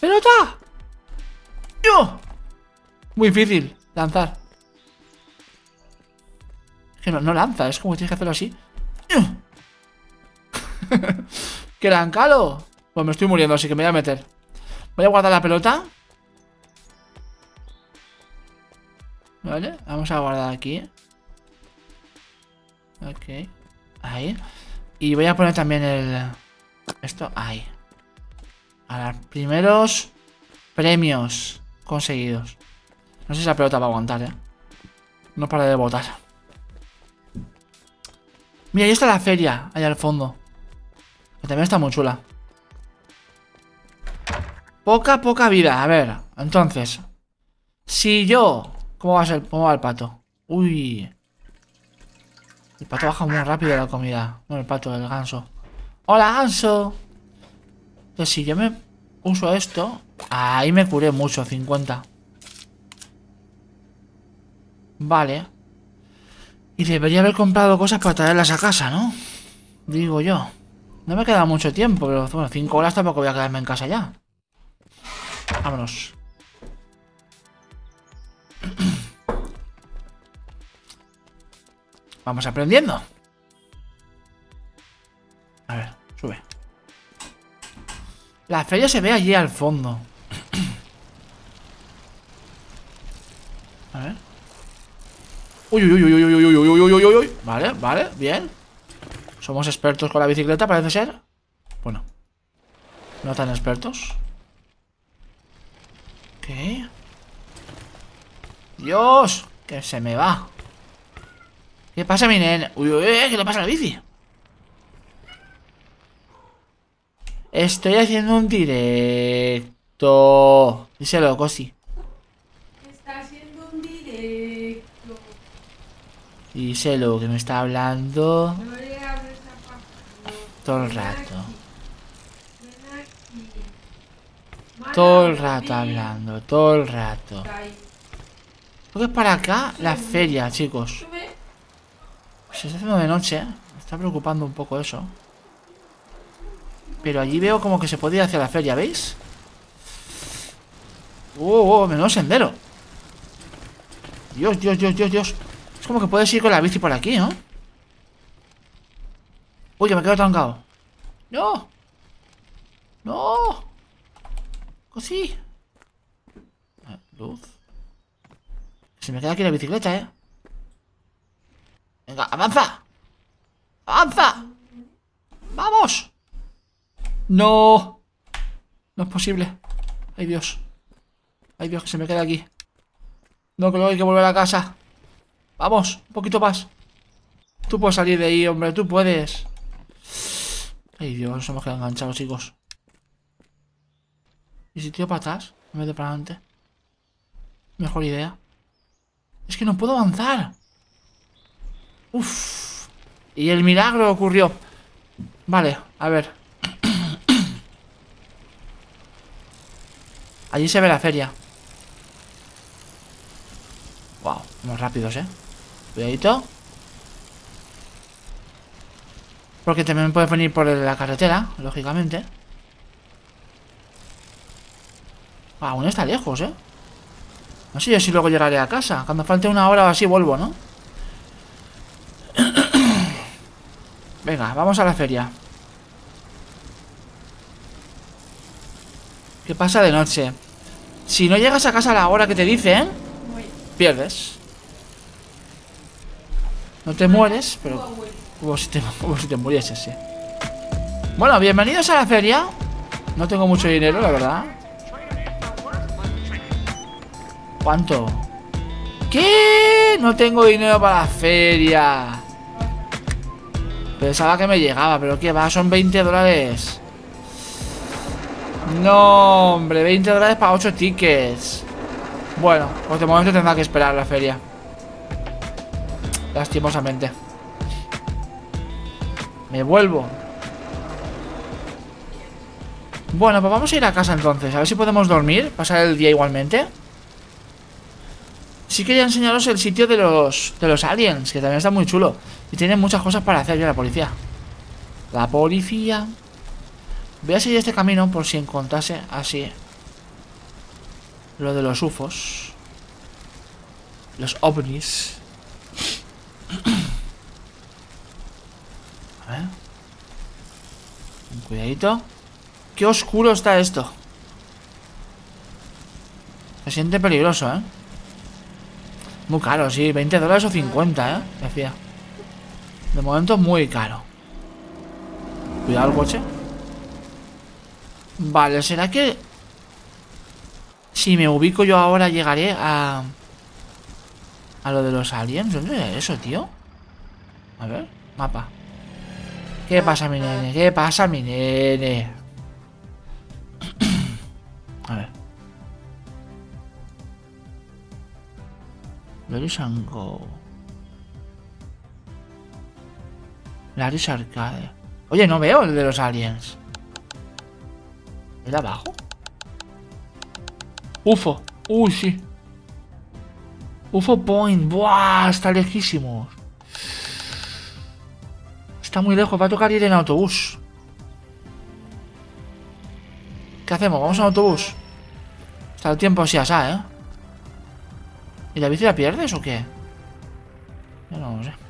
Speaker 2: ¡Pelota! ¡Yo! Muy difícil lanzar. Es que no, no lanza, es como que tienes que hacerlo así. ¡Yo! ¡Que calo! Pues me estoy muriendo, así que me voy a meter. Voy a guardar la pelota. Vale, vamos a guardar aquí. Ok. Ahí. Y voy a poner también el... Esto ahí. Ahora, primeros premios conseguidos. No sé si la pelota va a aguantar, ¿eh? No para de botar. Mira, ahí está la feria, allá al fondo. Que también está muy chula. Poca, poca vida. A ver, entonces. Si yo... ¿Cómo va a ser? ¿Cómo va el pato? Uy. El pato baja muy rápido la comida. No, el pato, el ganso. ¡Hola, ganso! Entonces, si yo me uso esto... Ahí me curé mucho, 50. Vale. Y debería haber comprado cosas para traerlas a casa, ¿no? Digo yo. No me queda mucho tiempo, pero bueno, 5 horas tampoco voy a quedarme en casa ya. Vámonos. Vamos aprendiendo. La feria se ve allí al fondo. A ver. Uy, uy, uy, uy, uy, uy, uy, uy, uy, uy, uy, uy. Vale, vale, bien. Somos expertos con la bicicleta, parece ser. Bueno. No tan expertos. Ok. Dios, que se me va. ¿Qué pasa, mi nene? Uy, uy, uy, ¿qué le pasa a la bici? Estoy haciendo un directo. Díselo, Cosi.
Speaker 5: Está haciendo un directo.
Speaker 2: Díselo, que me está hablando
Speaker 5: No le la página.
Speaker 2: todo el rato. Todo el rato hablando, todo el rato. Creo que es para acá la feria, chicos. Se está haciendo de noche. ¿eh? Me está preocupando un poco eso. Pero allí veo como que se puede ir hacia la feria, ¿veis? ¡Oh, oh! Menudo sendero. Dios, Dios, Dios, Dios, Dios. Es como que puedes ir con la bici por aquí, ¿no? Uy, que me quedo trancado. ¡No! ¡No! ¡Cosí! Luz. Se me queda aquí la bicicleta, ¿eh? Venga, avanza. Avanza. Vamos. No. No es posible. Ay, Dios. Ay, Dios, que se me queda aquí. No, que luego hay que volver a casa. Vamos, un poquito más. Tú puedes salir de ahí, hombre, tú puedes. Ay, Dios, nos hemos quedado enganchados, chicos. ¿Y si tiro para atrás en vez de para adelante? Mejor idea. Es que no puedo avanzar. Uf. Y el milagro ocurrió. Vale, a ver. Allí se ve la feria. Wow, vamos rápidos, eh. Cuidadito. Porque también puedes venir por la carretera, lógicamente. Aún está lejos, eh. No sé yo si luego llegaré a casa. Cuando falte una hora o así vuelvo, ¿no? Venga, vamos a la feria. ¿Qué pasa de noche? Si no llegas a casa a la hora que te dicen, pierdes. No te mueres, pero como si te, como si te murieses, sí. Bueno, bienvenidos a la feria. No tengo mucho dinero, la verdad. ¿Cuánto? ¿Qué? No tengo dinero para la feria. Pensaba que me llegaba, pero ¿qué va? Son 20 dólares. No, hombre, 20 dólares para 8 tickets. Bueno, pues de momento tendrá que esperar la feria. Lastimosamente. Me vuelvo. Bueno, pues vamos a ir a casa entonces. A ver si podemos dormir, pasar el día igualmente. Sí quería enseñaros el sitio de los, de los aliens, que también está muy chulo. Y tiene muchas cosas para hacer ya la policía. La policía. Voy a seguir este camino por si encontrase así. Lo de los UFOs. Los ovnis. A ver. Cuidadito. Qué oscuro está esto. Se siente peligroso, ¿eh? Muy caro, sí. 20 dólares o 50, ¿eh? Decía. De momento muy caro. Cuidado el coche. Vale, ¿será que... Si me ubico yo ahora llegaré a... A lo de los aliens? ¿Dónde es eso, tío? A ver, mapa. ¿Qué pasa, mi nene? ¿Qué pasa, mi nene? A ver. Laris and Go. Laris Arcade. Oye, no veo el de los aliens. ¿El abajo? UFO. Uy, sí. UFO Point. Buah, está lejísimo. Está muy lejos. Va a tocar ir en autobús. ¿Qué hacemos? ¿Vamos en autobús? Está el tiempo así asá, ¿eh? ¿Y la bici la pierdes o qué? Yo no lo sé.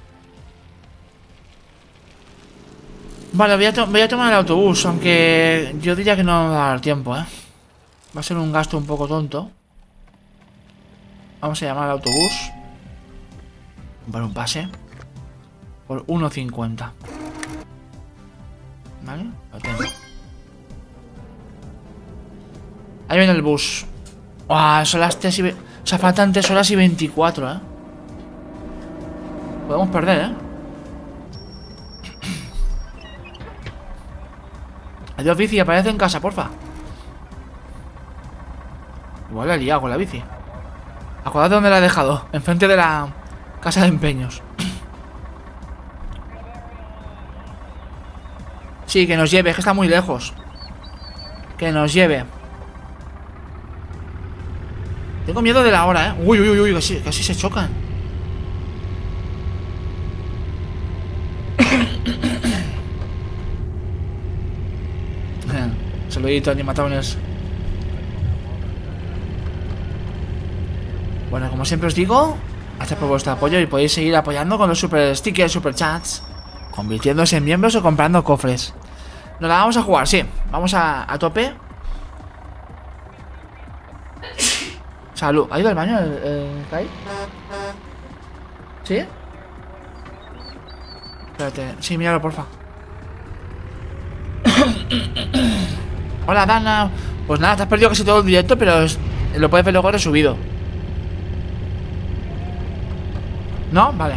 Speaker 2: Vale, voy a, tomar el autobús, aunque yo diría que no va a dar tiempo, ¿eh? Va a ser un gasto un poco tonto. Vamos a llamar al autobús. Comprar un pase. Por 1.50. ¿Vale? Lo tengo. Ahí viene el bus. ¡Wow! Son las 3 y... O sea, faltan 3 horas y 24, ¿eh? Podemos perder, ¿eh? Adiós, bici. Aparece en casa, porfa. Igual la he liado con la bici. Acordad de dónde la he dejado. Enfrente de la casa de empeños. Sí, que nos lleve. Es que está muy lejos. Que nos lleve. Tengo miedo de la hora, ¿eh? Uy, uy, uy, uy, casi, casi se chocan. Saludito, animatones. Bueno, como siempre os digo, gracias por vuestro apoyo y podéis seguir apoyando con los super stickers, super chats, convirtiéndose en miembros o comprando cofres. Nos la vamos a jugar, sí. Vamos a, tope. Salud. ¿Ha ido al baño el, el Kai? ¿Sí? Espérate. Sí, míralo, porfa. Hola, Dana. Pues nada, te has perdido casi todo el directo, pero lo puedes ver luego resubido. ¿No? Vale.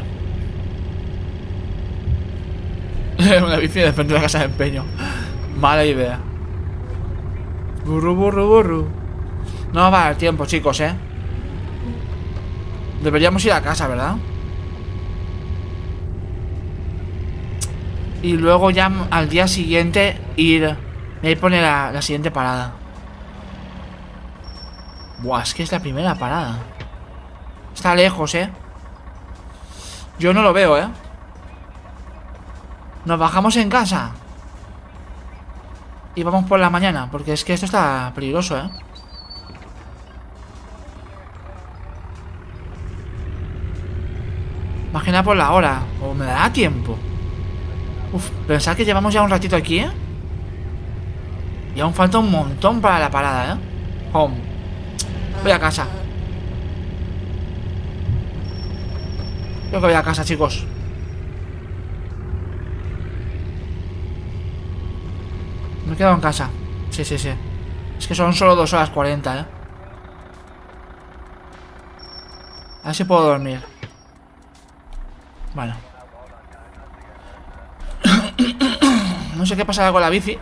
Speaker 2: Una bici de frente de la casa de empeño. Mala idea. Burru, burru, burru. No va dar tiempo, chicos, ¿eh? Deberíamos ir a casa, ¿verdad? Y luego ya al día siguiente ir... Ahí pone la, la siguiente parada. Buah, es que es la primera parada. Está lejos, ¿eh? Yo no lo veo, ¿eh? Nos bajamos en casa. Y vamos por la mañana, porque es que esto está peligroso, ¿eh? Imagina por la hora. O me dará tiempo. Uf, pensad que llevamos ya un ratito aquí, ¿eh? Y aún falta un montón para la parada, ¿eh? Home. Voy a casa. Creo que voy a casa, chicos. Me he quedado en casa. Sí, sí, sí. Es que son solo 2 horas 40, ¿eh? A ver si puedo dormir. Bueno. no sé qué pasará con la bici.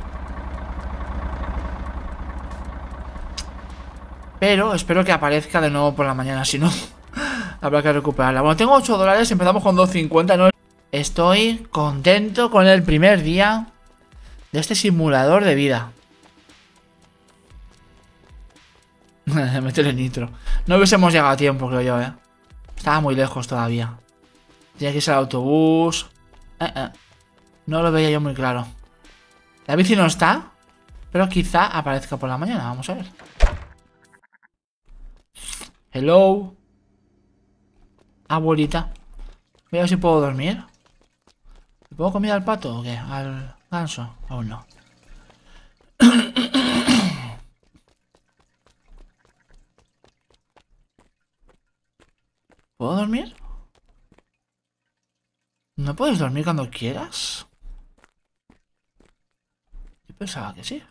Speaker 2: Pero espero que aparezca de nuevo por la mañana. Si no, habrá que recuperarla. Bueno, tengo 8 dólares. Empezamos con 2.50. ¿no? Estoy contento con el primer día de este simulador de vida. Métele nitro. No hubiésemos llegado a tiempo, creo yo, eh. Estaba muy lejos todavía. Tenía que irse al autobús. Eh, eh. No lo veía yo muy claro. La bici no está. Pero quizá aparezca por la mañana. Vamos a ver. Hello. Abuelita. Voy a ver si puedo dormir. ¿Le puedo comer al pato o qué? ¿Al ganso? Aún no. ¿Puedo dormir? ¿No puedes dormir cuando quieras? Yo pensaba que sí.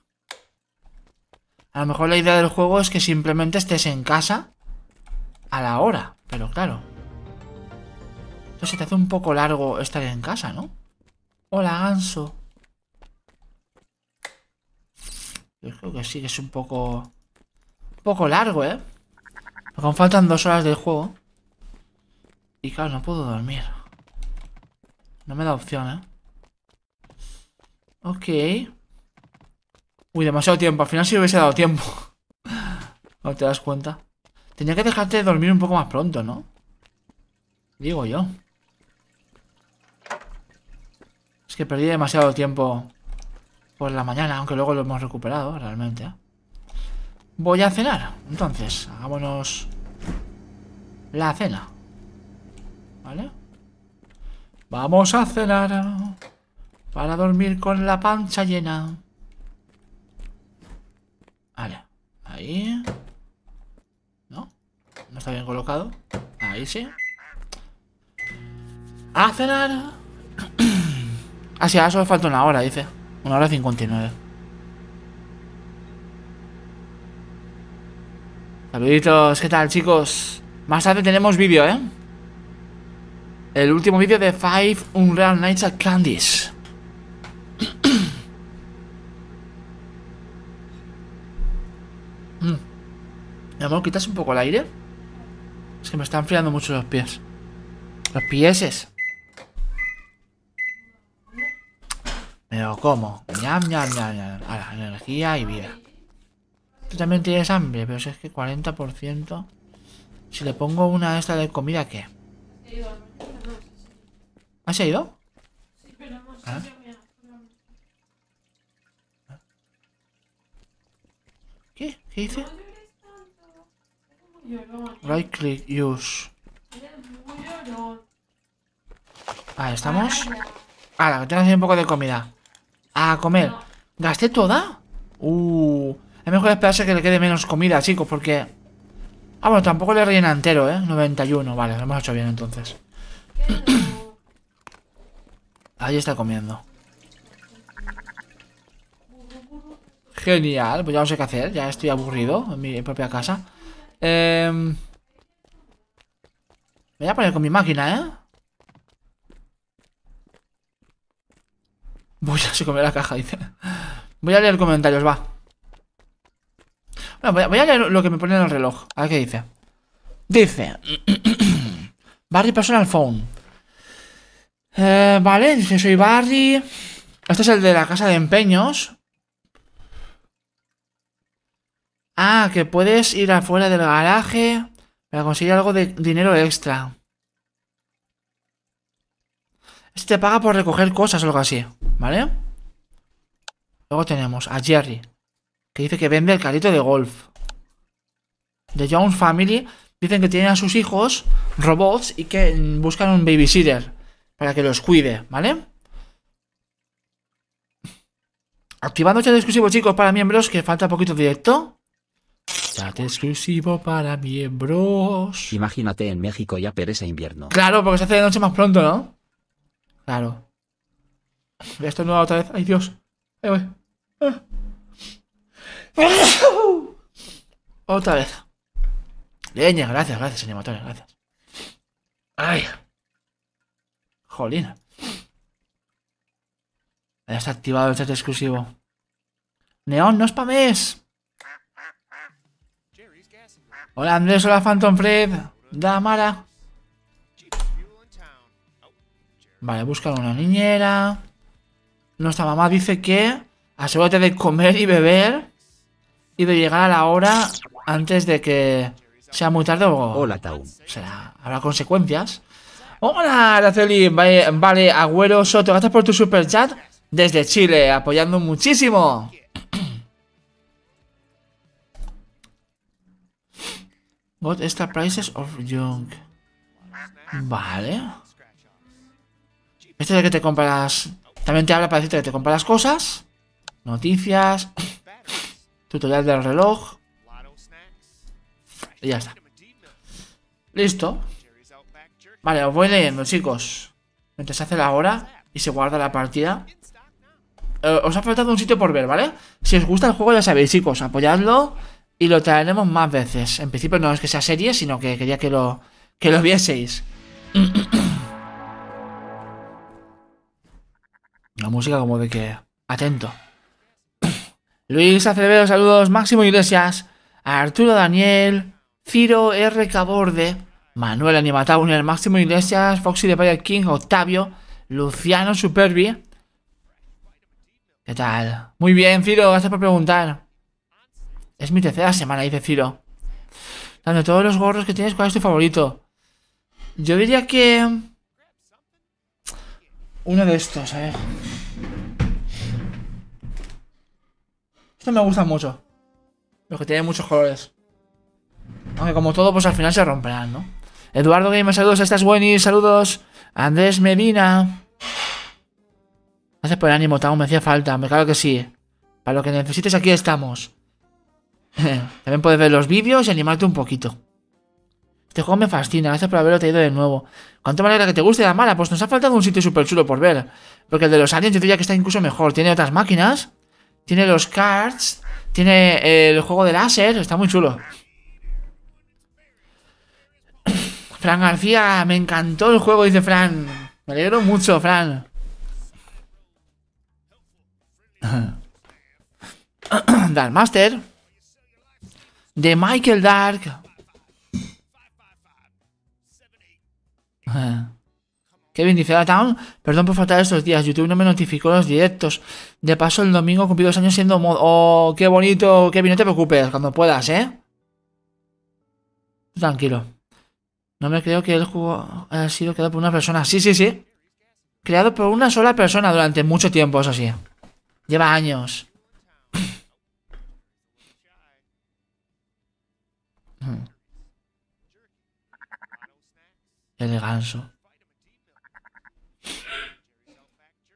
Speaker 2: A lo mejor la idea del juego es que simplemente estés en casa a la hora. Pero claro. Entonces se te hace un poco largo estar en casa, ¿no? Hola, ganso. Yo creo que sí, que es un poco... Un poco largo, ¿eh? Porque aún faltan dos horas del juego. Y claro, no puedo dormir. No me da opción, ¿eh? Ok. Uy, demasiado tiempo. Al final sí hubiese dado tiempo. ¿No te das cuenta? Tenía que dejarte de dormir un poco más pronto, ¿no? Digo yo. Es que perdí demasiado tiempo por la mañana, aunque luego lo hemos recuperado, realmente. Voy a cenar. Entonces, hagámonos la cena. ¿Vale? Vamos a cenar para dormir con la pancha llena. Vale, ahí. ¿No? Está bien colocado. Ahí sí. A cenar. Ah, sí, ahora solo falta una hora, dice. Una hora cincuenta y nueve. Saluditos, ¿qué tal, chicos? Más tarde tenemos vídeo, ¿eh? El último vídeo de Five Unreal Nights at Candies. mm. Mi amor, ¿quitas un poco el aire? Es que me están enfriando mucho los pies. Los pieses. Pero ¿cómo? Ñam, ñam, ñam, ñam. Ahora, energía y vida. Tú también tienes hambre, pero si es que 40%... Si le pongo una de esta de comida, ¿qué?
Speaker 5: Sé si-
Speaker 2: ¿Has ido?
Speaker 5: Sí, pero no
Speaker 2: ¿Ah? ¿Qué? ¿Qué dice?
Speaker 5: No llores tanto. Eres muy llorón.
Speaker 2: Right click, use. Ahí estamos. Ahora, tengo que un poco de comida. A comer. ¿Gasté toda? Uh. Es mejor esperarse que le quede menos comida, chicos, porque... Ah, bueno, tampoco le rellena entero, ¿eh? 91, vale, lo hemos hecho bien entonces. Ahí está comiendo. Genial, pues ya no sé qué hacer, ya estoy aburrido en mi propia casa. Eh... Voy a poner con mi máquina, ¿eh? Voy a se comer la caja, dice. Voy a leer comentarios, va. Bueno, voy a, voy a leer lo que me pone en el reloj. A ver qué dice. Dice. Barry Personal Phone. Eh, vale, dice, soy Barry. Este es el de la casa de empeños. Ah, que puedes ir afuera del garaje para conseguir algo de dinero extra. Este te paga por recoger cosas o algo así, ¿vale? Luego tenemos a Jerry, que dice que vende el carrito de golf. The Jones Family dicen que tienen a sus hijos robots y que buscan un babysitter para que los cuide, ¿vale? Activando chat exclusivo, chicos, para miembros, que falta poquito directo. Chat exclusivo para miembros.
Speaker 3: Imagínate en México ya pereza invierno.
Speaker 2: Claro, porque se hace de noche más pronto, ¿no? Claro. A estornudar otra vez. Ay, Dios. Ahí voy. Ah. Otra vez. Leña, gracias, gracias, animadores, gracias. Ay. Jolín. Ya está activado el chat exclusivo. Neón, no spames. Hola Andrés, hola Phantom Fred. Damara. Vale, buscar una niñera. Nuestra mamá dice que asegúrate de comer y beber y de llegar a la hora antes de que sea muy tarde o
Speaker 3: Hola Tau.
Speaker 2: será, habrá consecuencias. Hola, Araceli, vale, vale, Agüero Soto, gracias por tu super chat desde Chile, apoyando muchísimo. What extra prices of junk? Vale. Este es el que te compras. También te habla para decirte que te compras cosas. Noticias. Tutorial del reloj. Y ya está. Listo. Vale, os voy leyendo, chicos. Mientras se hace la hora y se guarda la partida. Eh, os ha faltado un sitio por ver, ¿vale? Si os gusta el juego, ya sabéis, chicos, apoyadlo y lo traeremos más veces. En principio no es que sea serie, sino que quería que lo, que lo vieseis. La música como de que... Atento. Luis Acevedo, saludos. Máximo Iglesias. Arturo Daniel. Ciro R. Caborde. Manuel Animatauner. Máximo Iglesias. Foxy de Fire King. Octavio. Luciano Superbi. ¿Qué tal? Muy bien, Ciro, gracias por preguntar. Es mi tercera semana, dice Ciro. Dando todos los gorros que tienes, ¿cuál es tu favorito? Yo diría que... Uno de estos, a ver. Estos me gustan mucho. Los que tienen muchos colores. Aunque como todo, pues al final se romperán, ¿no? Eduardo Gamer, saludos, estás buenis, saludos. Andrés Medina. Gracias por el ánimo, Tao, me hacía falta, me claro que sí. Para lo que necesites, aquí estamos. También puedes ver los vídeos y animarte un poquito. Este juego me fascina, gracias por haberlo traído de nuevo. ¿Cuánto me alegra que te guste la mala? Pues nos ha faltado un sitio súper chulo por ver. Porque el de los aliens yo diría que está incluso mejor. Tiene otras máquinas, tiene los cards, tiene el juego de láser, está muy chulo. Fran García, me encantó el juego, dice Fran. Me alegro mucho, Fran. Dark Master. De Michael Dark. Kevin dice, "Hola, Town, perdón por faltar estos días, YouTube no me notificó los directos. De paso, el domingo cumplí dos años siendo mod... Oh, qué bonito, Kevin, no te preocupes, cuando puedas, ¿eh? Tranquilo. No me creo que el juego haya sido creado por una persona. Sí, sí, sí. Creado por una sola persona durante mucho tiempo, eso sí. Lleva años. El ganso.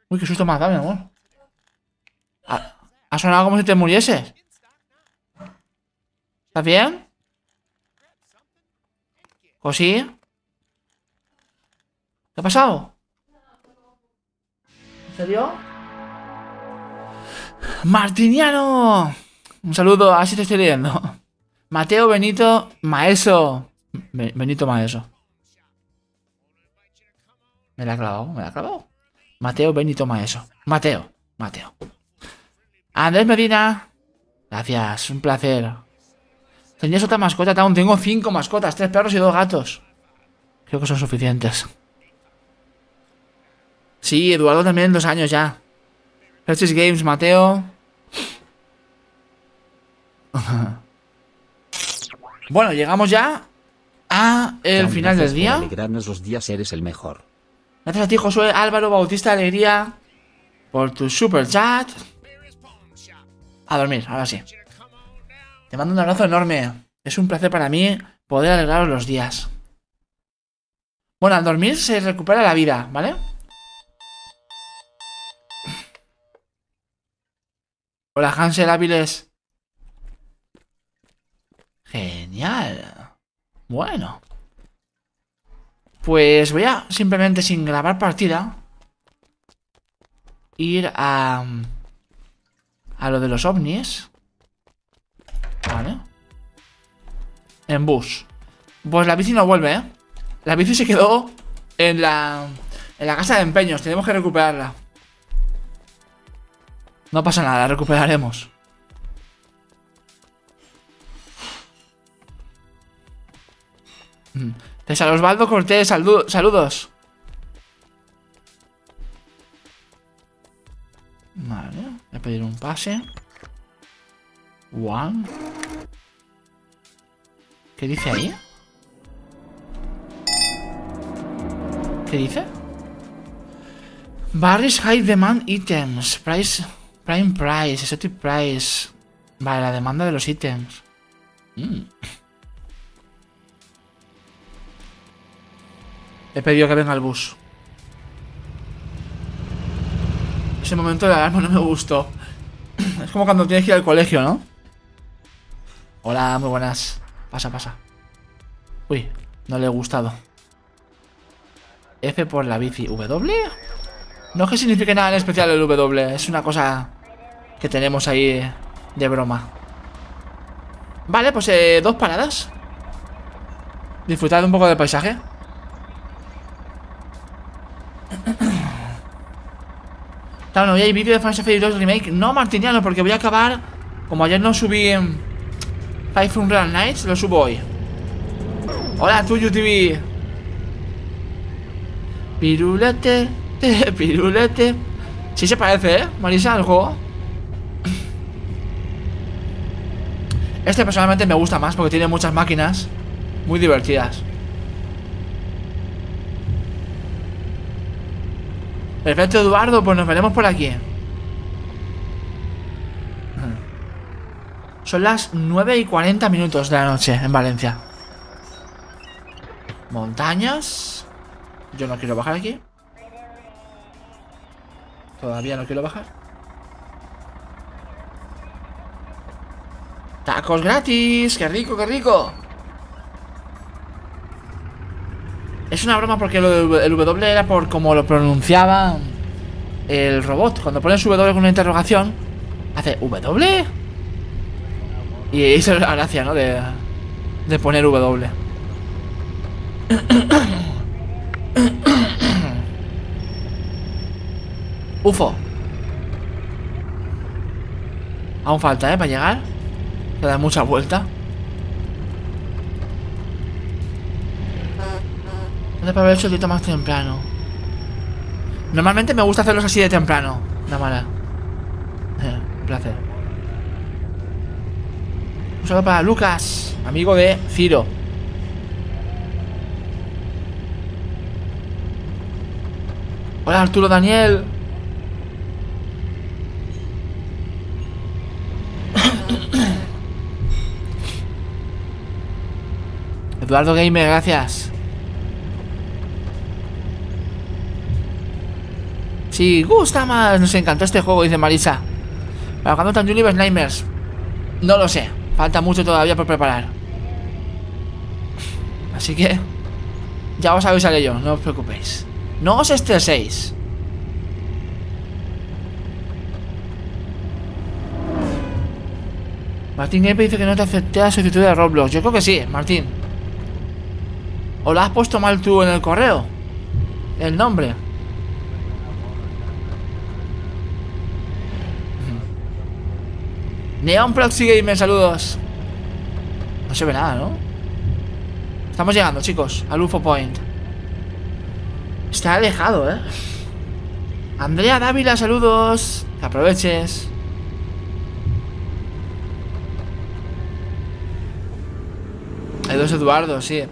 Speaker 2: Uy, qué susto has dado, mi amor. Ha, sonado como si te murieses. ¿Estás bien? ¿Cosí? ¿Qué ha pasado? ¿En serio? Martiniano. Un saludo, así te estoy leyendo. Mateo Benito Maeso. Be- Benito Maeso. Me la ha clavado, me la ha clavado. Mateo Benito Maeso. Mateo, Mateo. Andrés Medina. Gracias, un placer. ¿Tenías otra mascota, Town? Tengo cinco mascotas, tres perros y dos gatos. Creo que son suficientes. Sí, Eduardo también, dos años ya. Hershey's Games, Mateo. bueno, llegamos ya a el final del día.
Speaker 3: alegrarnos los días, eres el mejor.
Speaker 2: Gracias a ti, Josué Álvaro Bautista Alegría, por tu super chat. A dormir, ahora sí. Te mando un abrazo enorme. Es un placer para mí poder alegraros los días. Bueno, al dormir se recupera la vida, ¿vale? Hola, Hansel Áviles. Genial. Bueno. Pues voy a simplemente sin grabar partida ir a a lo de los ovnis. Vale. En bus. Pues la bici no vuelve, ¿eh? La bici se quedó en la, en la casa de empeños. Tenemos que recuperarla. No pasa nada, la recuperaremos. Mm. César Osvaldo Cortés, saludo- saludos. Vale, voy a pedir un pase. One. ¿Qué dice ahí? ¿Qué dice? Barris High Demand Items. Price. Prime Price. Exotic Price. Vale, la demanda de los ítems. Mm. He pedido que venga el bus. Ese momento de alarma no me gustó. Es como cuando tienes que ir al colegio, ¿no? Hola, muy buenas. Pasa, pasa. Uy, no le he gustado. F por la bici. ¿W? No es que signifique nada en especial el W. Es una cosa que tenemos ahí de broma. Vale, pues eh, dos paradas. Disfrutad un poco del paisaje. Claro, no hay vídeo de Final Fantasy 2 Remake. No, Martiniano, porque voy a acabar. Como ayer no subí em, Five Unreal Nights, lo subo hoy. Hola, tú, TV. Pirulete, te, pirulete. Sí se parece, ¿eh? Marisa, al juego. Este personalmente me gusta más porque tiene muchas máquinas muy divertidas. Perfecto, Eduardo, pues nos veremos por aquí. Son las 9 y 40 minutos de la noche en Valencia. Montañas. Yo no quiero bajar aquí. Todavía no quiero bajar. Tacos gratis. Qué rico, qué rico. Es una broma porque el W era por como lo pronunciaba el robot. Cuando pones W con una interrogación, hace W. Y eso es la gracia, ¿no? De, de poner W. UFO. Aún falta, ¿eh? Para llegar. Se da mucha vuelta. ¿Dónde para haber hecho el más temprano? Normalmente me gusta hacerlos así de temprano. Una mala. Eh, un placer. Un saludo para Lucas, amigo de Ciro. Hola Arturo Daniel. Eduardo Gamer, gracias. Sí, gusta más. Nos encantó este juego, dice Marisa. Para cuando tan Universe Nightmares. No lo sé. Falta mucho todavía por preparar. Así que. Ya os avisaré yo, no os preocupéis. No os estreséis. Martín Gameplay dice que no te acepté la solicitud de Roblox. Yo creo que sí, Martín. ¿O lo has puesto mal tú en el correo? El nombre. Neon Proxy Gamer, saludos. No se ve nada, ¿no? Estamos llegando, chicos, al UFO Point. Está alejado, ¿eh? Andrea Dávila, saludos. Que aproveches. Hay dos Eduardo, sí.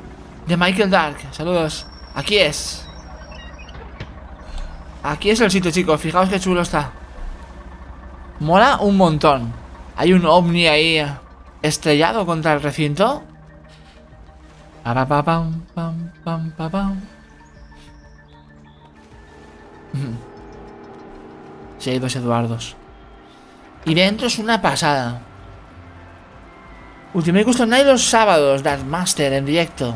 Speaker 2: De Michael Dark, saludos. Aquí es. Aquí es el sitio, chicos. Fijaos qué chulo está. Mola un montón. Hay un ovni ahí estrellado contra el recinto. Sí, hay dos Eduardos. Y dentro es una pasada. Ultimate Custom Night los sábados, Dark Master en directo.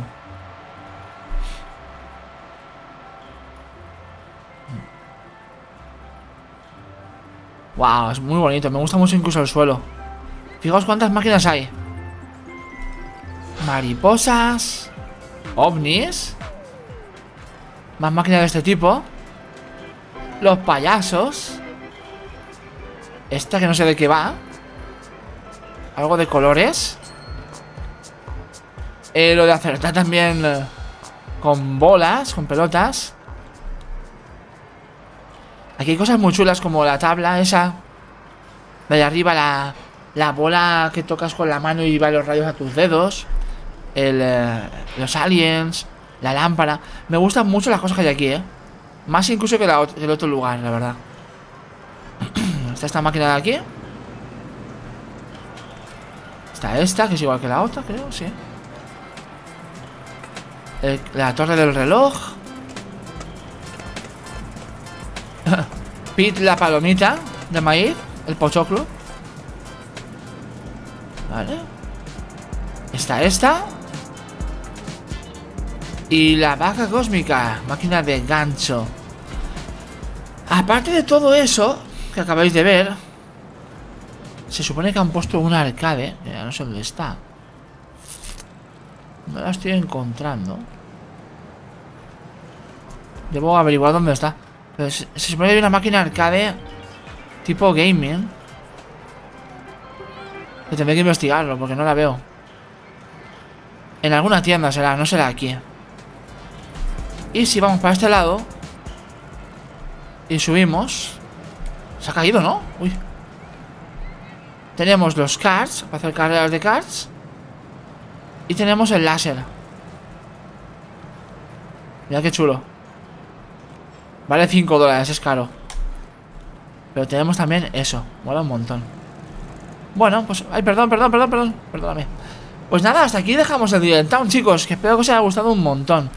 Speaker 2: Wow, es muy bonito. Me gusta mucho incluso el suelo. Fijaos cuántas máquinas hay. Mariposas. Ovnis. Más máquinas de este tipo. Los payasos. Esta que no sé de qué va. Algo de colores. Eh, lo de acertar también eh, con bolas, con pelotas. Aquí hay cosas muy chulas como la tabla esa. De ahí arriba la, la bola que tocas con la mano y va los rayos a tus dedos. El, eh, los aliens. La lámpara. Me gustan mucho las cosas que hay aquí, ¿eh? Más incluso que, la que el otro lugar, la verdad. Está esta máquina de aquí. Está esta, que es igual que la otra, creo, sí. El- la torre del reloj. Pete la palomita de maíz. El pochoclo. Vale. Está esta. Y la vaca cósmica. Máquina de gancho. Aparte de todo eso que acabáis de ver, se supone que han puesto un arcade. Ya no sé dónde está. No la estoy encontrando. Debo averiguar dónde está. Pero se, se supone que hay una máquina arcade tipo gaming. Que tendré que investigarlo porque no la veo. En alguna tienda será, no será aquí. Y si vamos para este lado y subimos, se ha caído, ¿no? Uy. Tenemos los cards para hacer carreras de cards. Y tenemos el láser. Mira qué chulo. Vale 5 dólares, es caro. Pero tenemos también eso. Mola un montón. Bueno, pues... Ay, perdón, perdón, perdón, perdón. Perdóname. Pues nada, hasta aquí dejamos el Direct Town, chicos. Que espero que os haya gustado un montón.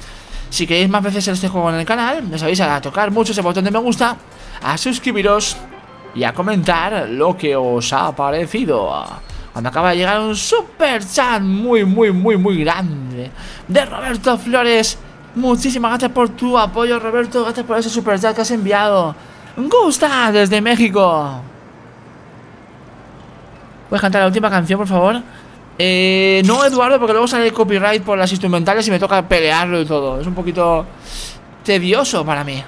Speaker 2: Si queréis más veces este juego en el canal, ya sabéis, a tocar mucho ese botón de me gusta, a suscribiros y a comentar lo que os ha parecido. Cuando acaba de llegar un super chat muy, muy, muy, muy grande de Roberto Flores. Muchísimas gracias por tu apoyo, Roberto. Gracias por ese super chat que has enviado. Gusta desde México. ¿Puedes cantar la última canción, por favor? Eh, no, Eduardo, porque luego sale el copyright por las instrumentales y me toca pelearlo y todo. Es un poquito tedioso para mí.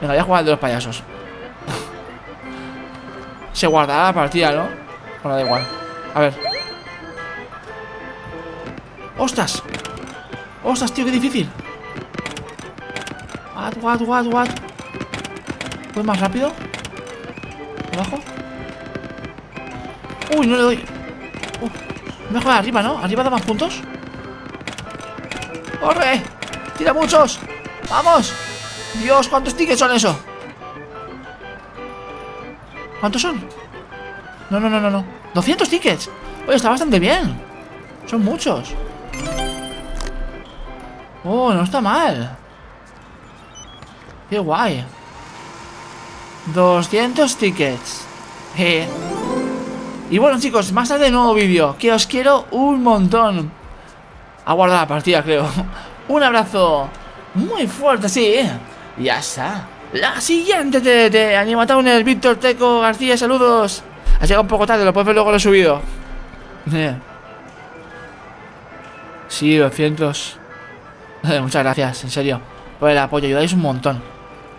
Speaker 2: Venga, voy a jugar al de los payasos. Se guardará la partida, ¿no? Bueno, da igual. A ver. ¡Ostras! ¡Ostras, tío, qué difícil! What, what, what, what? ¿Puedes más rápido? ¿Abajo? Uy, no le doy. Uh, mejor arriba, ¿no? ¿Arriba da más puntos? ¡Corre! ¡Tira muchos! ¡Vamos! Dios, ¿cuántos tickets son eso? ¿Cuántos son? No, no, no, no, no 200 tickets Oye, está bastante bien Son muchos Oh, no está mal Qué guay. 200 tickets. Eh. Y bueno chicos, más tarde nuevo vídeo Que os quiero un montón. A guardar la partida creo. Un abrazo Muy fuerte, sí Y ya está. La siguiente TDT Animatowner, Víctor Teco García, saludos. Ha llegado un poco tarde, lo puedes ver luego lo he subido. Eh. Sí, 200 Eh, Muchas gracias, en serio Por el apoyo, ayudáis un montón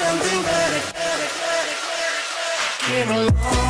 Speaker 8: something better came along.